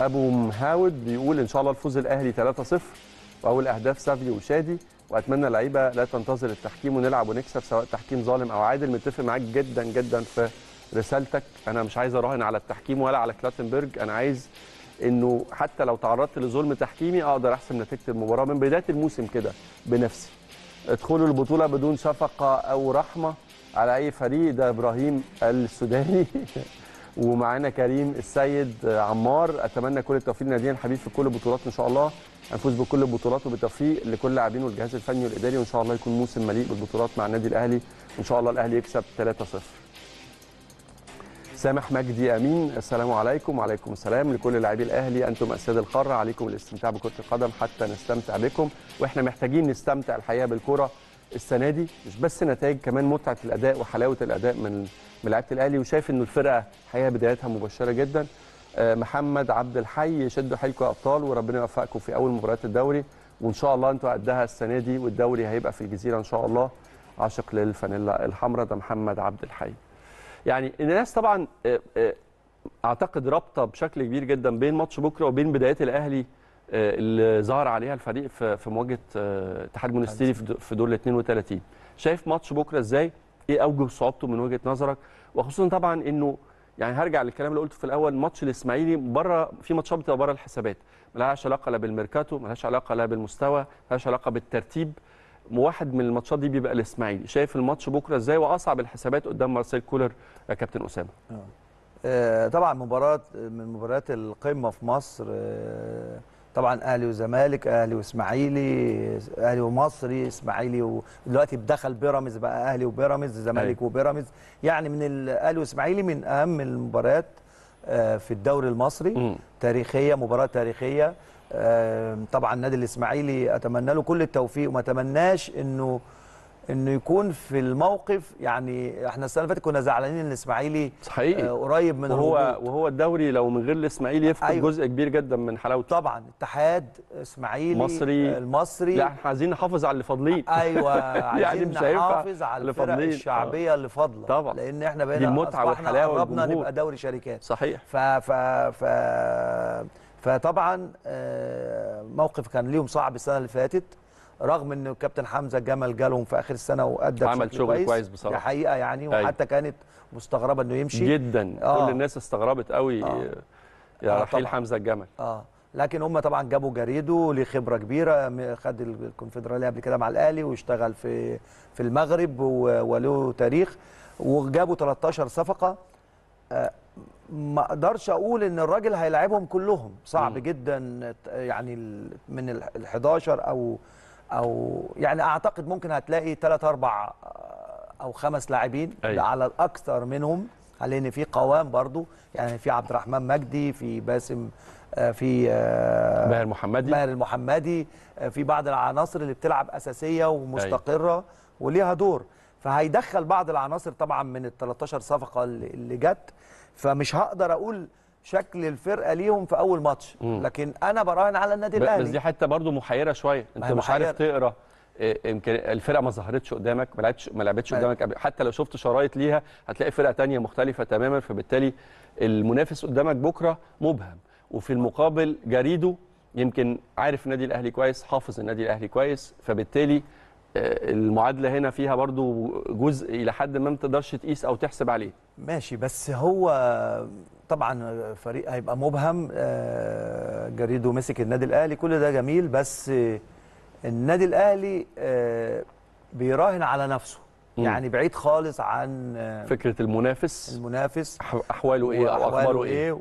Speaker 1: أبو مهاود بيقول إن شاء الله الفوز الأهلي 3-0 وأول أهداف سافيو وشادي. وأتمنى اللعيبة لا تنتظر التحكيم ونلعب ونكسب سواء تحكيم ظالم أو عادل. متفق معاك جدا جدا في رسالتك. أنا مش عايز أراهن على التحكيم ولا على كلاتنبرج. أنا عايز انه حتى لو تعرضت لظلم تحكيمي أقدر احسم نتيجة المباراة. من بداية الموسم كده بنفسي. ادخلوا البطولة بدون شفقة أو رحمة على أي فريق. ده إبراهيم السوداني. ومعانا كريم السيد عمار. أتمنى كل التوفيق لنادينا الحبيب في كل البطولات إن شاء الله. نفوز بكل البطولات وبالتوفيق لكل اللاعبين والجهاز الفني والإداري. وإن شاء الله يكون موسم مليء بالبطولات مع النادي الأهلي. وان شاء الله الأهلي يكسب 3-0 سامح مجدي أمين. السلام عليكم وعليكم السلام لكل لاعبي الأهلي. أنتم اسياد القارة عليكم الاستمتاع بكرة القدم. حتى نستمتع بكم. وإحنا محتاجين نستمتع الحقيقة بالكرة السنة دي. مش بس نتائج كمان متعة الأداء وحلاوة الأداء من لعيبه الأهلي. وشايف إنه الفرقة الحقيقة بدايتها مبشرة جدا. آه، محمد عبد الحي شدوا حيلكم يا أبطال وربنا يوفقكم في أول مباريات الدوري. وإن شاء الله أنتوا قدها السنة دي والدوري هيبقى في الجزيرة إن شاء الله. عاشق للفانيلا الحمراء ده محمد عبد الحي. يعني الناس طبعا آه، آه، أعتقد رابطة بشكل كبير جدا بين ماتش بكرة وبين بدايات الأهلي آه، اللي ظهر عليها الفريق في مواجهة اتحاد مونستيري في دور ال 32 شايف ماتش بكرة إزاي؟ إيه أوجه صعوبته من وجهة نظرك؟ وخصوصا طبعا إنه يعني هرجع للكلام اللي قلته في الأول ماتش الإسماعيلي بره في ماتشات بتبقى بره الحسابات. ملهاش علاقة لا بالميركاتو ملهاش علاقة لا بالمستوى ملهاش علاقة بالترتيب. واحد من الماتشات دي بيبقى الإسماعيلي. شايف الماتش بكرة إزاي وأصعب الحسابات قدام مارسيل كولر يا كابتن أسامة؟
Speaker 3: آه، طبعا مباراة من مباريات القمة في مصر آه، طبعا أهلي وزمالك أهلي وإسماعيلي أهلي ومصري إسماعيلي ودلوقتي بدخل بيراميدز بقى أهلي وبيراميدز زمالك وبيراميدز. يعني من الاهلي وإسماعيلي من أهم المباريات آه، في الدوري المصري. تاريخية مباراة تاريخية. آه، طبعا النادي الإسماعيلي أتمنى له كل التوفيق وما أتمناش إنه إنه يكون في الموقف يعني إحنا السنة اللي فاتت كنا زعلانين إن الإسماعيلي
Speaker 1: حقيقي
Speaker 3: آه، قريب من
Speaker 1: وهو
Speaker 3: الهبوط.
Speaker 1: وهو الدوري لو من غير الإسماعيلي يفقد
Speaker 3: أيوة.
Speaker 1: جزء كبير جدا من حلاوته
Speaker 3: طبعا اتحاد إسماعيلي
Speaker 1: مصري.
Speaker 3: آه، المصري
Speaker 1: لا إحنا عايزين نحافظ على اللي فاضلين
Speaker 3: أيوه عايزين
Speaker 1: مش هينفع
Speaker 3: نحافظ على الفرق. الشعبية اللي فاضلة
Speaker 1: طبعا.
Speaker 3: لأن إحنا بقينا أصبحنا
Speaker 1: والحلاوة
Speaker 3: قربنا. نبقى دوري شركات
Speaker 1: صحيح
Speaker 3: ف ف ف فطبعا آه، موقف كان ليهم صعب السنة اللي فاتت رغم إن الكابتن حمزة الجمل جالهم في آخر السنة وأدى
Speaker 1: عمل شغل كويس بصراحة.
Speaker 3: دي حقيقة يعني
Speaker 1: أيوة.
Speaker 3: وحتى كانت مستغربة إنه يمشي
Speaker 1: جدا
Speaker 3: آه.
Speaker 1: كل الناس استغربت قوي
Speaker 3: آه.
Speaker 1: يا
Speaker 3: آه،
Speaker 1: رحيل. حمزة الجمل
Speaker 3: آه لكن هم طبعا جابوا جريدو ليه خبره كبيره خد الكونفدرالية قبل كده مع الأهلي واشتغل في في المغرب وله تاريخ وجابوا 13 صفقة آه، ما أقدرش أقول ان الراجل هيلاعبهم كلهم. صعب
Speaker 1: مم.
Speaker 3: جدا يعني من ال 11 أو أو يعني اعتقد ممكن هتلاقي 3 4 أو خمس لاعبين.
Speaker 1: أيوة.
Speaker 3: على الاكثر منهم لأن في قوام برضو. يعني في عبد الرحمن مجدي في باسم آه، في آه،
Speaker 1: باهر محمدي.
Speaker 3: ماهر المحمدي آه، في بعض العناصر اللي بتلعب أساسية ومستقرة وليها دور. فهيدخل بعض العناصر طبعا من ال 13 صفقه اللي جت. فمش هقدر أقول شكل الفرقة ليهم في أول ماتش. لكن أنا براهن على النادي
Speaker 1: ب- بس
Speaker 3: الأهلي.
Speaker 1: دي حتة برضو محيرة شوية.
Speaker 3: أنت
Speaker 1: مش عارف. تقرأ إيه، يمكن الفرقة ما ظهرتش قدامك ما لعبتش ما لعبتش. قدامك قبل. حتى لو شفت شرايط ليها هتلاقي فرقة تانية مختلفة تماما. فبالتالي المنافس قدامك بكرة مبهم. وفي المقابل جريدو يمكن عارف النادي الأهلي كويس حافظ النادي الأهلي كويس. فبالتالي آه، المعادلة هنا فيها برضو جزء إلى حد ما ما تقدرش تقيس أو تحسب عليه.
Speaker 3: ماشي بس هو طبعا فريق هيبقى مبهم. آه، جريدو مسك النادي الأهلي كل ده جميل بس النادي الأهلي آه، بيراهن على نفسه. يعني بعيد خالص عن آه،
Speaker 1: فكرة المنافس
Speaker 3: المنافس.
Speaker 1: أحواله إيه
Speaker 3: أو
Speaker 1: أخباره إيه؟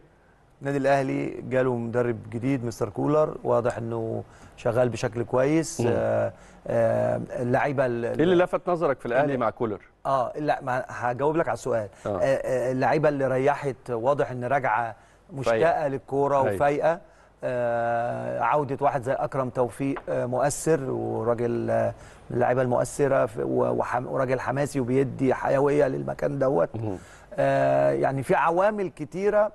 Speaker 3: النادي الأهلي جاله مدرب جديد مستر كولر واضح إنه شغال بشكل كويس.
Speaker 1: مم.
Speaker 3: آه، اللعيبة ال-
Speaker 1: إيه اللي لفت نظرك في
Speaker 3: الأهلي
Speaker 1: مع كولر
Speaker 3: آه لا ما هجاوب لك على السؤال
Speaker 1: آه.
Speaker 3: آه. آه اللعيبة اللي ريحت واضح إن
Speaker 1: راجعة
Speaker 3: مشتاقة.
Speaker 1: للكورة.
Speaker 3: وفايقة آه عودة واحد زي أكرم توفيق آه مؤثر وراجل آه من اللعيبة المؤثرة وراجل حماسي وبيدي حيوية للمكان دوت. آه يعني في عوامل كتيرة آه آه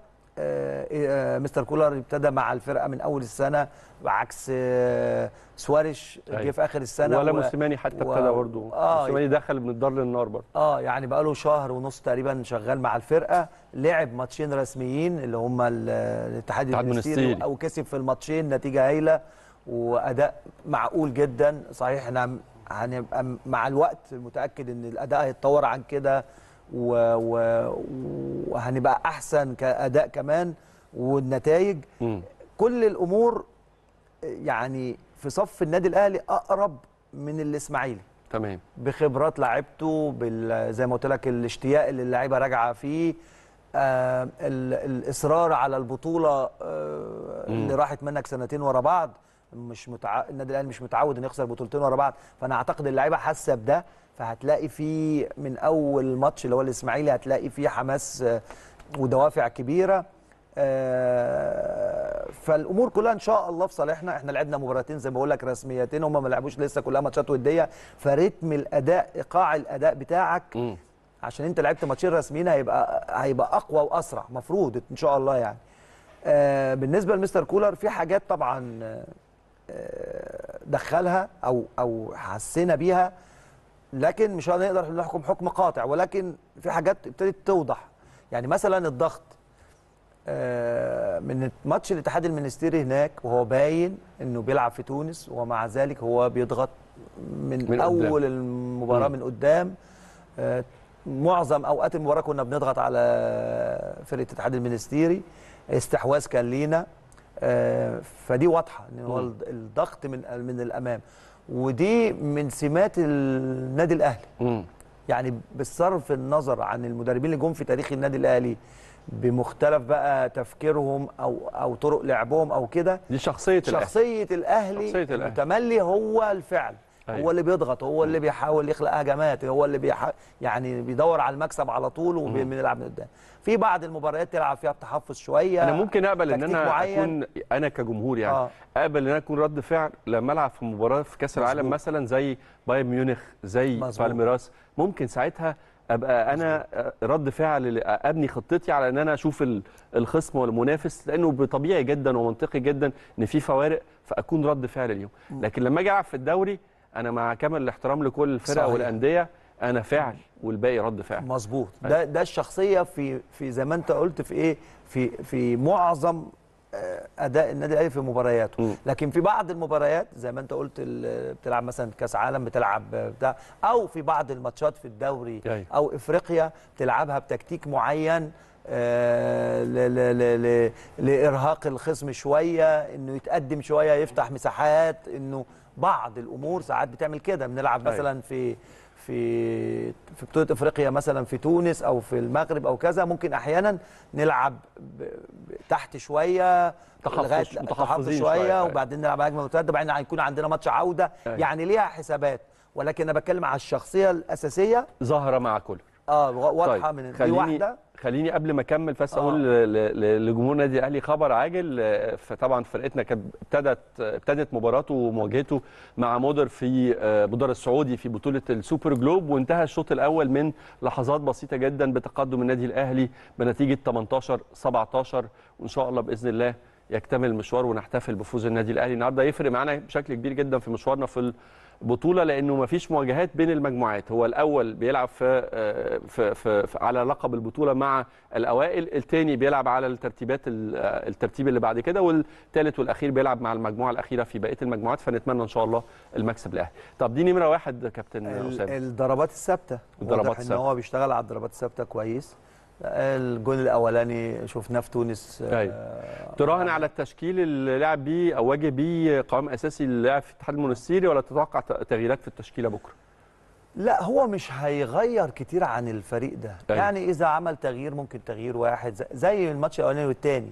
Speaker 3: مستر كولر ابتدى مع الفرقة من أول السنة بعكس آه سواريش جه
Speaker 1: أيوة.
Speaker 3: في آخر السنة
Speaker 1: ولا
Speaker 3: و-
Speaker 1: موسيماني حتى
Speaker 3: و-
Speaker 1: ابتدى برضه
Speaker 3: آه،
Speaker 1: موسيماني دخل من الدار للنار برضه
Speaker 3: آه يعني بقاله شهر ونص تقريبا شغال مع الفرقة لعب ماتشين رسميين اللي هم ال- الاتحاد المنستيري. أو كسب في الماتشين نتيجة هايلة وأداء معقول جدا صحيح إحنا هنبقى مع الوقت متأكد إن الأداء هيتطور عن كده و- و- وهنبقى أحسن كأداء كمان والنتائج.
Speaker 1: مم.
Speaker 3: كل الأمور يعني في صف النادي الأهلي أقرب من الإسماعيلي.
Speaker 1: تمام.
Speaker 3: بخبرات لعيبته بال- زي ما قلت لك الاشتياق اللي اللعيبة راجعة فيه آه ال- الإصرار على البطولة آه اللي راحت منك سنتين ورا بعض مش متع... النادي الأهلي مش متعود إنه يخسر بطولتين ورا بعض. فأنا أعتقد اللعيبة حاسة بده. فهتلاقي في من أول ماتش اللي هو الإسماعيلي هتلاقي فيه حماس آه، ودوافع كبيرة. آه، فالأمور كلها إن شاء الله في صالحنا. إحنا لعبنا مباراتين زي ما بقول لك رسميتين هم ما لعبوش لسه كلها ماتشات ودية. فريتم الأداء إيقاع الأداء بتاعك. عشان أنت لعبت ماتشين رسميين هيبقى هيبقى أقوى وأسرع. مفروض إن شاء الله يعني. آه بالنسبة لمستر كولر في حاجات طبعا آه دخلها أو أو حسينا بيها. لكن مش هنقدر نحكم حكم قاطع ولكن في حاجات ابتدت توضح يعني مثلا الضغط آه، من ماتش الاتحاد المنستيري هناك وهو باين إنه بيلعب في تونس ومع ذلك هو بيضغط من,
Speaker 1: من
Speaker 3: من
Speaker 1: قدام.
Speaker 3: أول
Speaker 1: المباراة.
Speaker 3: من قدام آه، معظم أوقات المباراة كنا بنضغط على فرقه الاتحاد المنستيري استحواذ كان لينا آه، فدي واضحة إن هو. الضغط من من الأمام ودي من سمات النادي الأهلي
Speaker 1: مم.
Speaker 3: يعني بصرف النظر عن المدربين اللي جم في تاريخ النادي الأهلي بمختلف بقى تفكيرهم أو أو طرق لعبهم أو كده
Speaker 1: دي شخصية الأهلي
Speaker 3: شخصية الأهلي
Speaker 1: شخصية الأهلي.
Speaker 3: المتملي هو الفعل
Speaker 1: أيوة.
Speaker 3: هو اللي بيضغط هو اللي بيحاول يخلق هجمات هو اللي بيح... يعني بيدور على المكسب على طول وبيلعب من قدام في بعض المباريات تلعب فيها بتحفظ شوية
Speaker 1: أنا ممكن أقبل
Speaker 3: إن
Speaker 1: أنا
Speaker 3: معين.
Speaker 1: اكون أنا كجمهور يعني
Speaker 3: آه.
Speaker 1: أقبل إن أنا أكون رد فعل لما ألعب في مباراة في كأس العالم. مثلا زي بايرن ميونخ زي. بالميراس ممكن ساعتها أبقى أنا رد فعل أبني خطتي على إن أنا أشوف ال- الخصم والمنافس لأنه بطبيعي جدا ومنطقي جدا إن في فوارق فأكون رد فعل اليوم لكن لما أجي ألعب في الدوري أنا مع كامل الاحترام لكل الفرق
Speaker 3: صحيح.
Speaker 1: والأندية أنا فاعل والباقي رد فعل
Speaker 3: مظبوط ده ده الشخصية في في زي ما أنت قلت في إيه في في معظم آه، أداء النادي الأهلي في مبارياته
Speaker 1: مم.
Speaker 3: لكن في بعض المباريات زي ما أنت قلت بتلعب مثلا كأس عالم بتلعب بتاع أو في بعض الماتشات في الدوري
Speaker 1: أيوة.
Speaker 3: أو إفريقيا بتلعبها بتكتيك معين آه، ل- ل- ل- ل- لإرهاق الخصم شوية إنه يتقدم شوية يفتح مساحات إنه بعض الأمور ساعات بتعمل كده بنلعب
Speaker 1: أيوة.
Speaker 3: مثلا في في في بطولة إفريقيا مثلا في تونس أو في المغرب أو كذا ممكن أحيانا نلعب تحت شوية
Speaker 1: متحفظين
Speaker 3: شوية,
Speaker 1: شوية، أيوة.
Speaker 3: وبعدين نلعب هجمة مرتده وبعدين هيكون عندنا ماتش عودة
Speaker 1: أيوة.
Speaker 3: يعني ليها حسابات ولكن أنا بتكلم على الشخصية الأساسية
Speaker 1: ظاهرة مع كولر
Speaker 3: آه واضحة من دي
Speaker 1: خليني
Speaker 3: واحدة
Speaker 1: خليني قبل ما أكمل بس
Speaker 3: آه.
Speaker 1: أقول ل- لجمهور النادي الاهلي خبر عاجل آه، فطبعا فرقتنا كانت ابتدت ابتدت مباراته ومواجهته مع مضر في آه، مضر السعودي في بطولة السوبر جلوب وانتهى الشوط الأول من لحظات بسيطة جدا بتقدم النادي الأهلي بنتيجة 18 17 وإن شاء الله بإذن الله يكتمل المشوار ونحتفل بفوز النادي الأهلي النهارده يفرق معانا بشكل كبير جدا في مشوارنا في البطوله لأنه ما فيش مواجهات بين المجموعات. هو الأول بيلعب في, آه، في, في, في على لقب البطولة مع الأوائل الثاني بيلعب على الترتيبات ال- آه، الترتيب اللي بعد كده والثالث والأخير بيلعب مع المجموعة الأخيرة في بقية المجموعات. فنتمنى إن شاء الله المكسب الاهلي طب دي نمره واحد كابتن اسامه
Speaker 3: الضربات الثابتة.
Speaker 1: الضربات
Speaker 3: واضح
Speaker 1: إن.
Speaker 3: هو بيشتغل على الضربات الثابتة كويس. الجول الأولاني شفناه في تونس
Speaker 1: أيوة.
Speaker 3: آه،
Speaker 1: تراهن على التشكيل اللي لعب بيه أو واجه بيه قوام أساسي اللاعب في الاتحاد المونستيري ولا تتوقع تغييرات في التشكيلة بكرة
Speaker 3: لا هو مش هيغير كتير عن الفريق ده.
Speaker 1: أيوة.
Speaker 3: يعني إذا عمل تغيير ممكن تغيير واحد زي- الماتش الأولاني والتاني.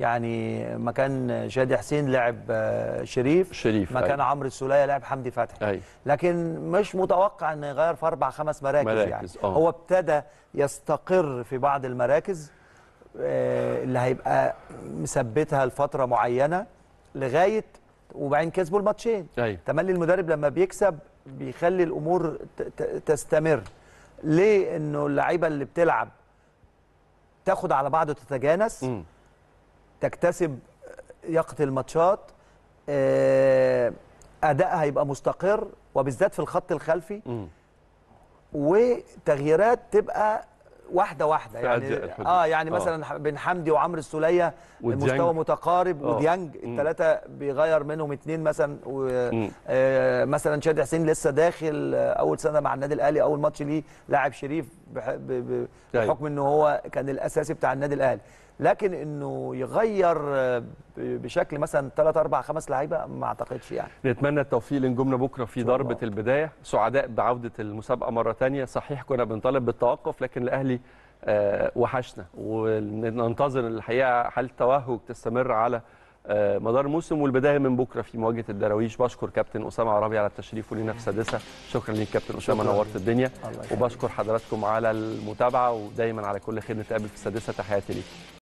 Speaker 3: يعني مكان شادي حسين لعب آه، شريف
Speaker 1: شريف
Speaker 3: مكان
Speaker 1: أيوة.
Speaker 3: عمرو السولية لعب حمدي فتحي.
Speaker 1: أيوه.
Speaker 3: لكن مش متوقع ان يغير في أربع خمس مراكز,
Speaker 1: مراكز،
Speaker 3: يعني
Speaker 1: آه.
Speaker 3: هو ابتدى يستقر في بعض المراكز آه، اللي هيبقى مثبتها لفترة معينة لغاية وبعدين كسبوا الماتشين.
Speaker 1: أيوه.
Speaker 3: تملي المدرب لما بيكسب بيخلي الأمور تستمر. ليه؟ إنه اللعيبة اللي بتلعب تاخد على بعض وتتجانس
Speaker 1: امم
Speaker 3: تكتسب يقة الماتشات آه، ادائها هيبقى مستقر وبالذات في الخط الخلفي.
Speaker 1: امم
Speaker 3: وتغييرات تبقى واحدة
Speaker 1: واحدة
Speaker 3: يعني
Speaker 1: أضيق الحدود.
Speaker 3: آه يعني
Speaker 1: آه.
Speaker 3: مثلا ح- بن حمدي وعمرو
Speaker 1: السولية.
Speaker 3: مستوى متقارب
Speaker 1: آه.
Speaker 3: وديانج. الثلاثه بيغير منهم اثنين مثلا. آه مثلا شادي حسين لسه داخل آه، أول سنة مع النادي الأهلي أول ماتش ليه لاعب شريف بح- ب- ب-
Speaker 1: أيوة.
Speaker 3: بحكم انه هو كان الأساسي بتاع النادي الأهلي لكن إنه يغير آه، بشكل مثلا 3 4 5 لعيبة ما أعتقدش يعني.
Speaker 1: نتمنى التوفيق لنجومنا بكرة في ضربة
Speaker 3: الله.
Speaker 1: البداية. سعداء بعودة المسابقة مرة تانية. صحيح كنا بنطالب بالتوقف لكن الأهلي آه، وحشنا. وننتظر الحقيقة حاله توهج تستمر على آه، مدار الموسم. والبداية من بكرة في مواجهة الدراويش. بشكر كابتن أسامة عرابي على التشريف ولينا في السادسه شكرا ليك كابتن
Speaker 3: أسامة.
Speaker 1: نورت الدنيا. وبشكر حضراتكم على المتابعة. ودايما على كل خير نتقابل في السادسة. تحياتي ليك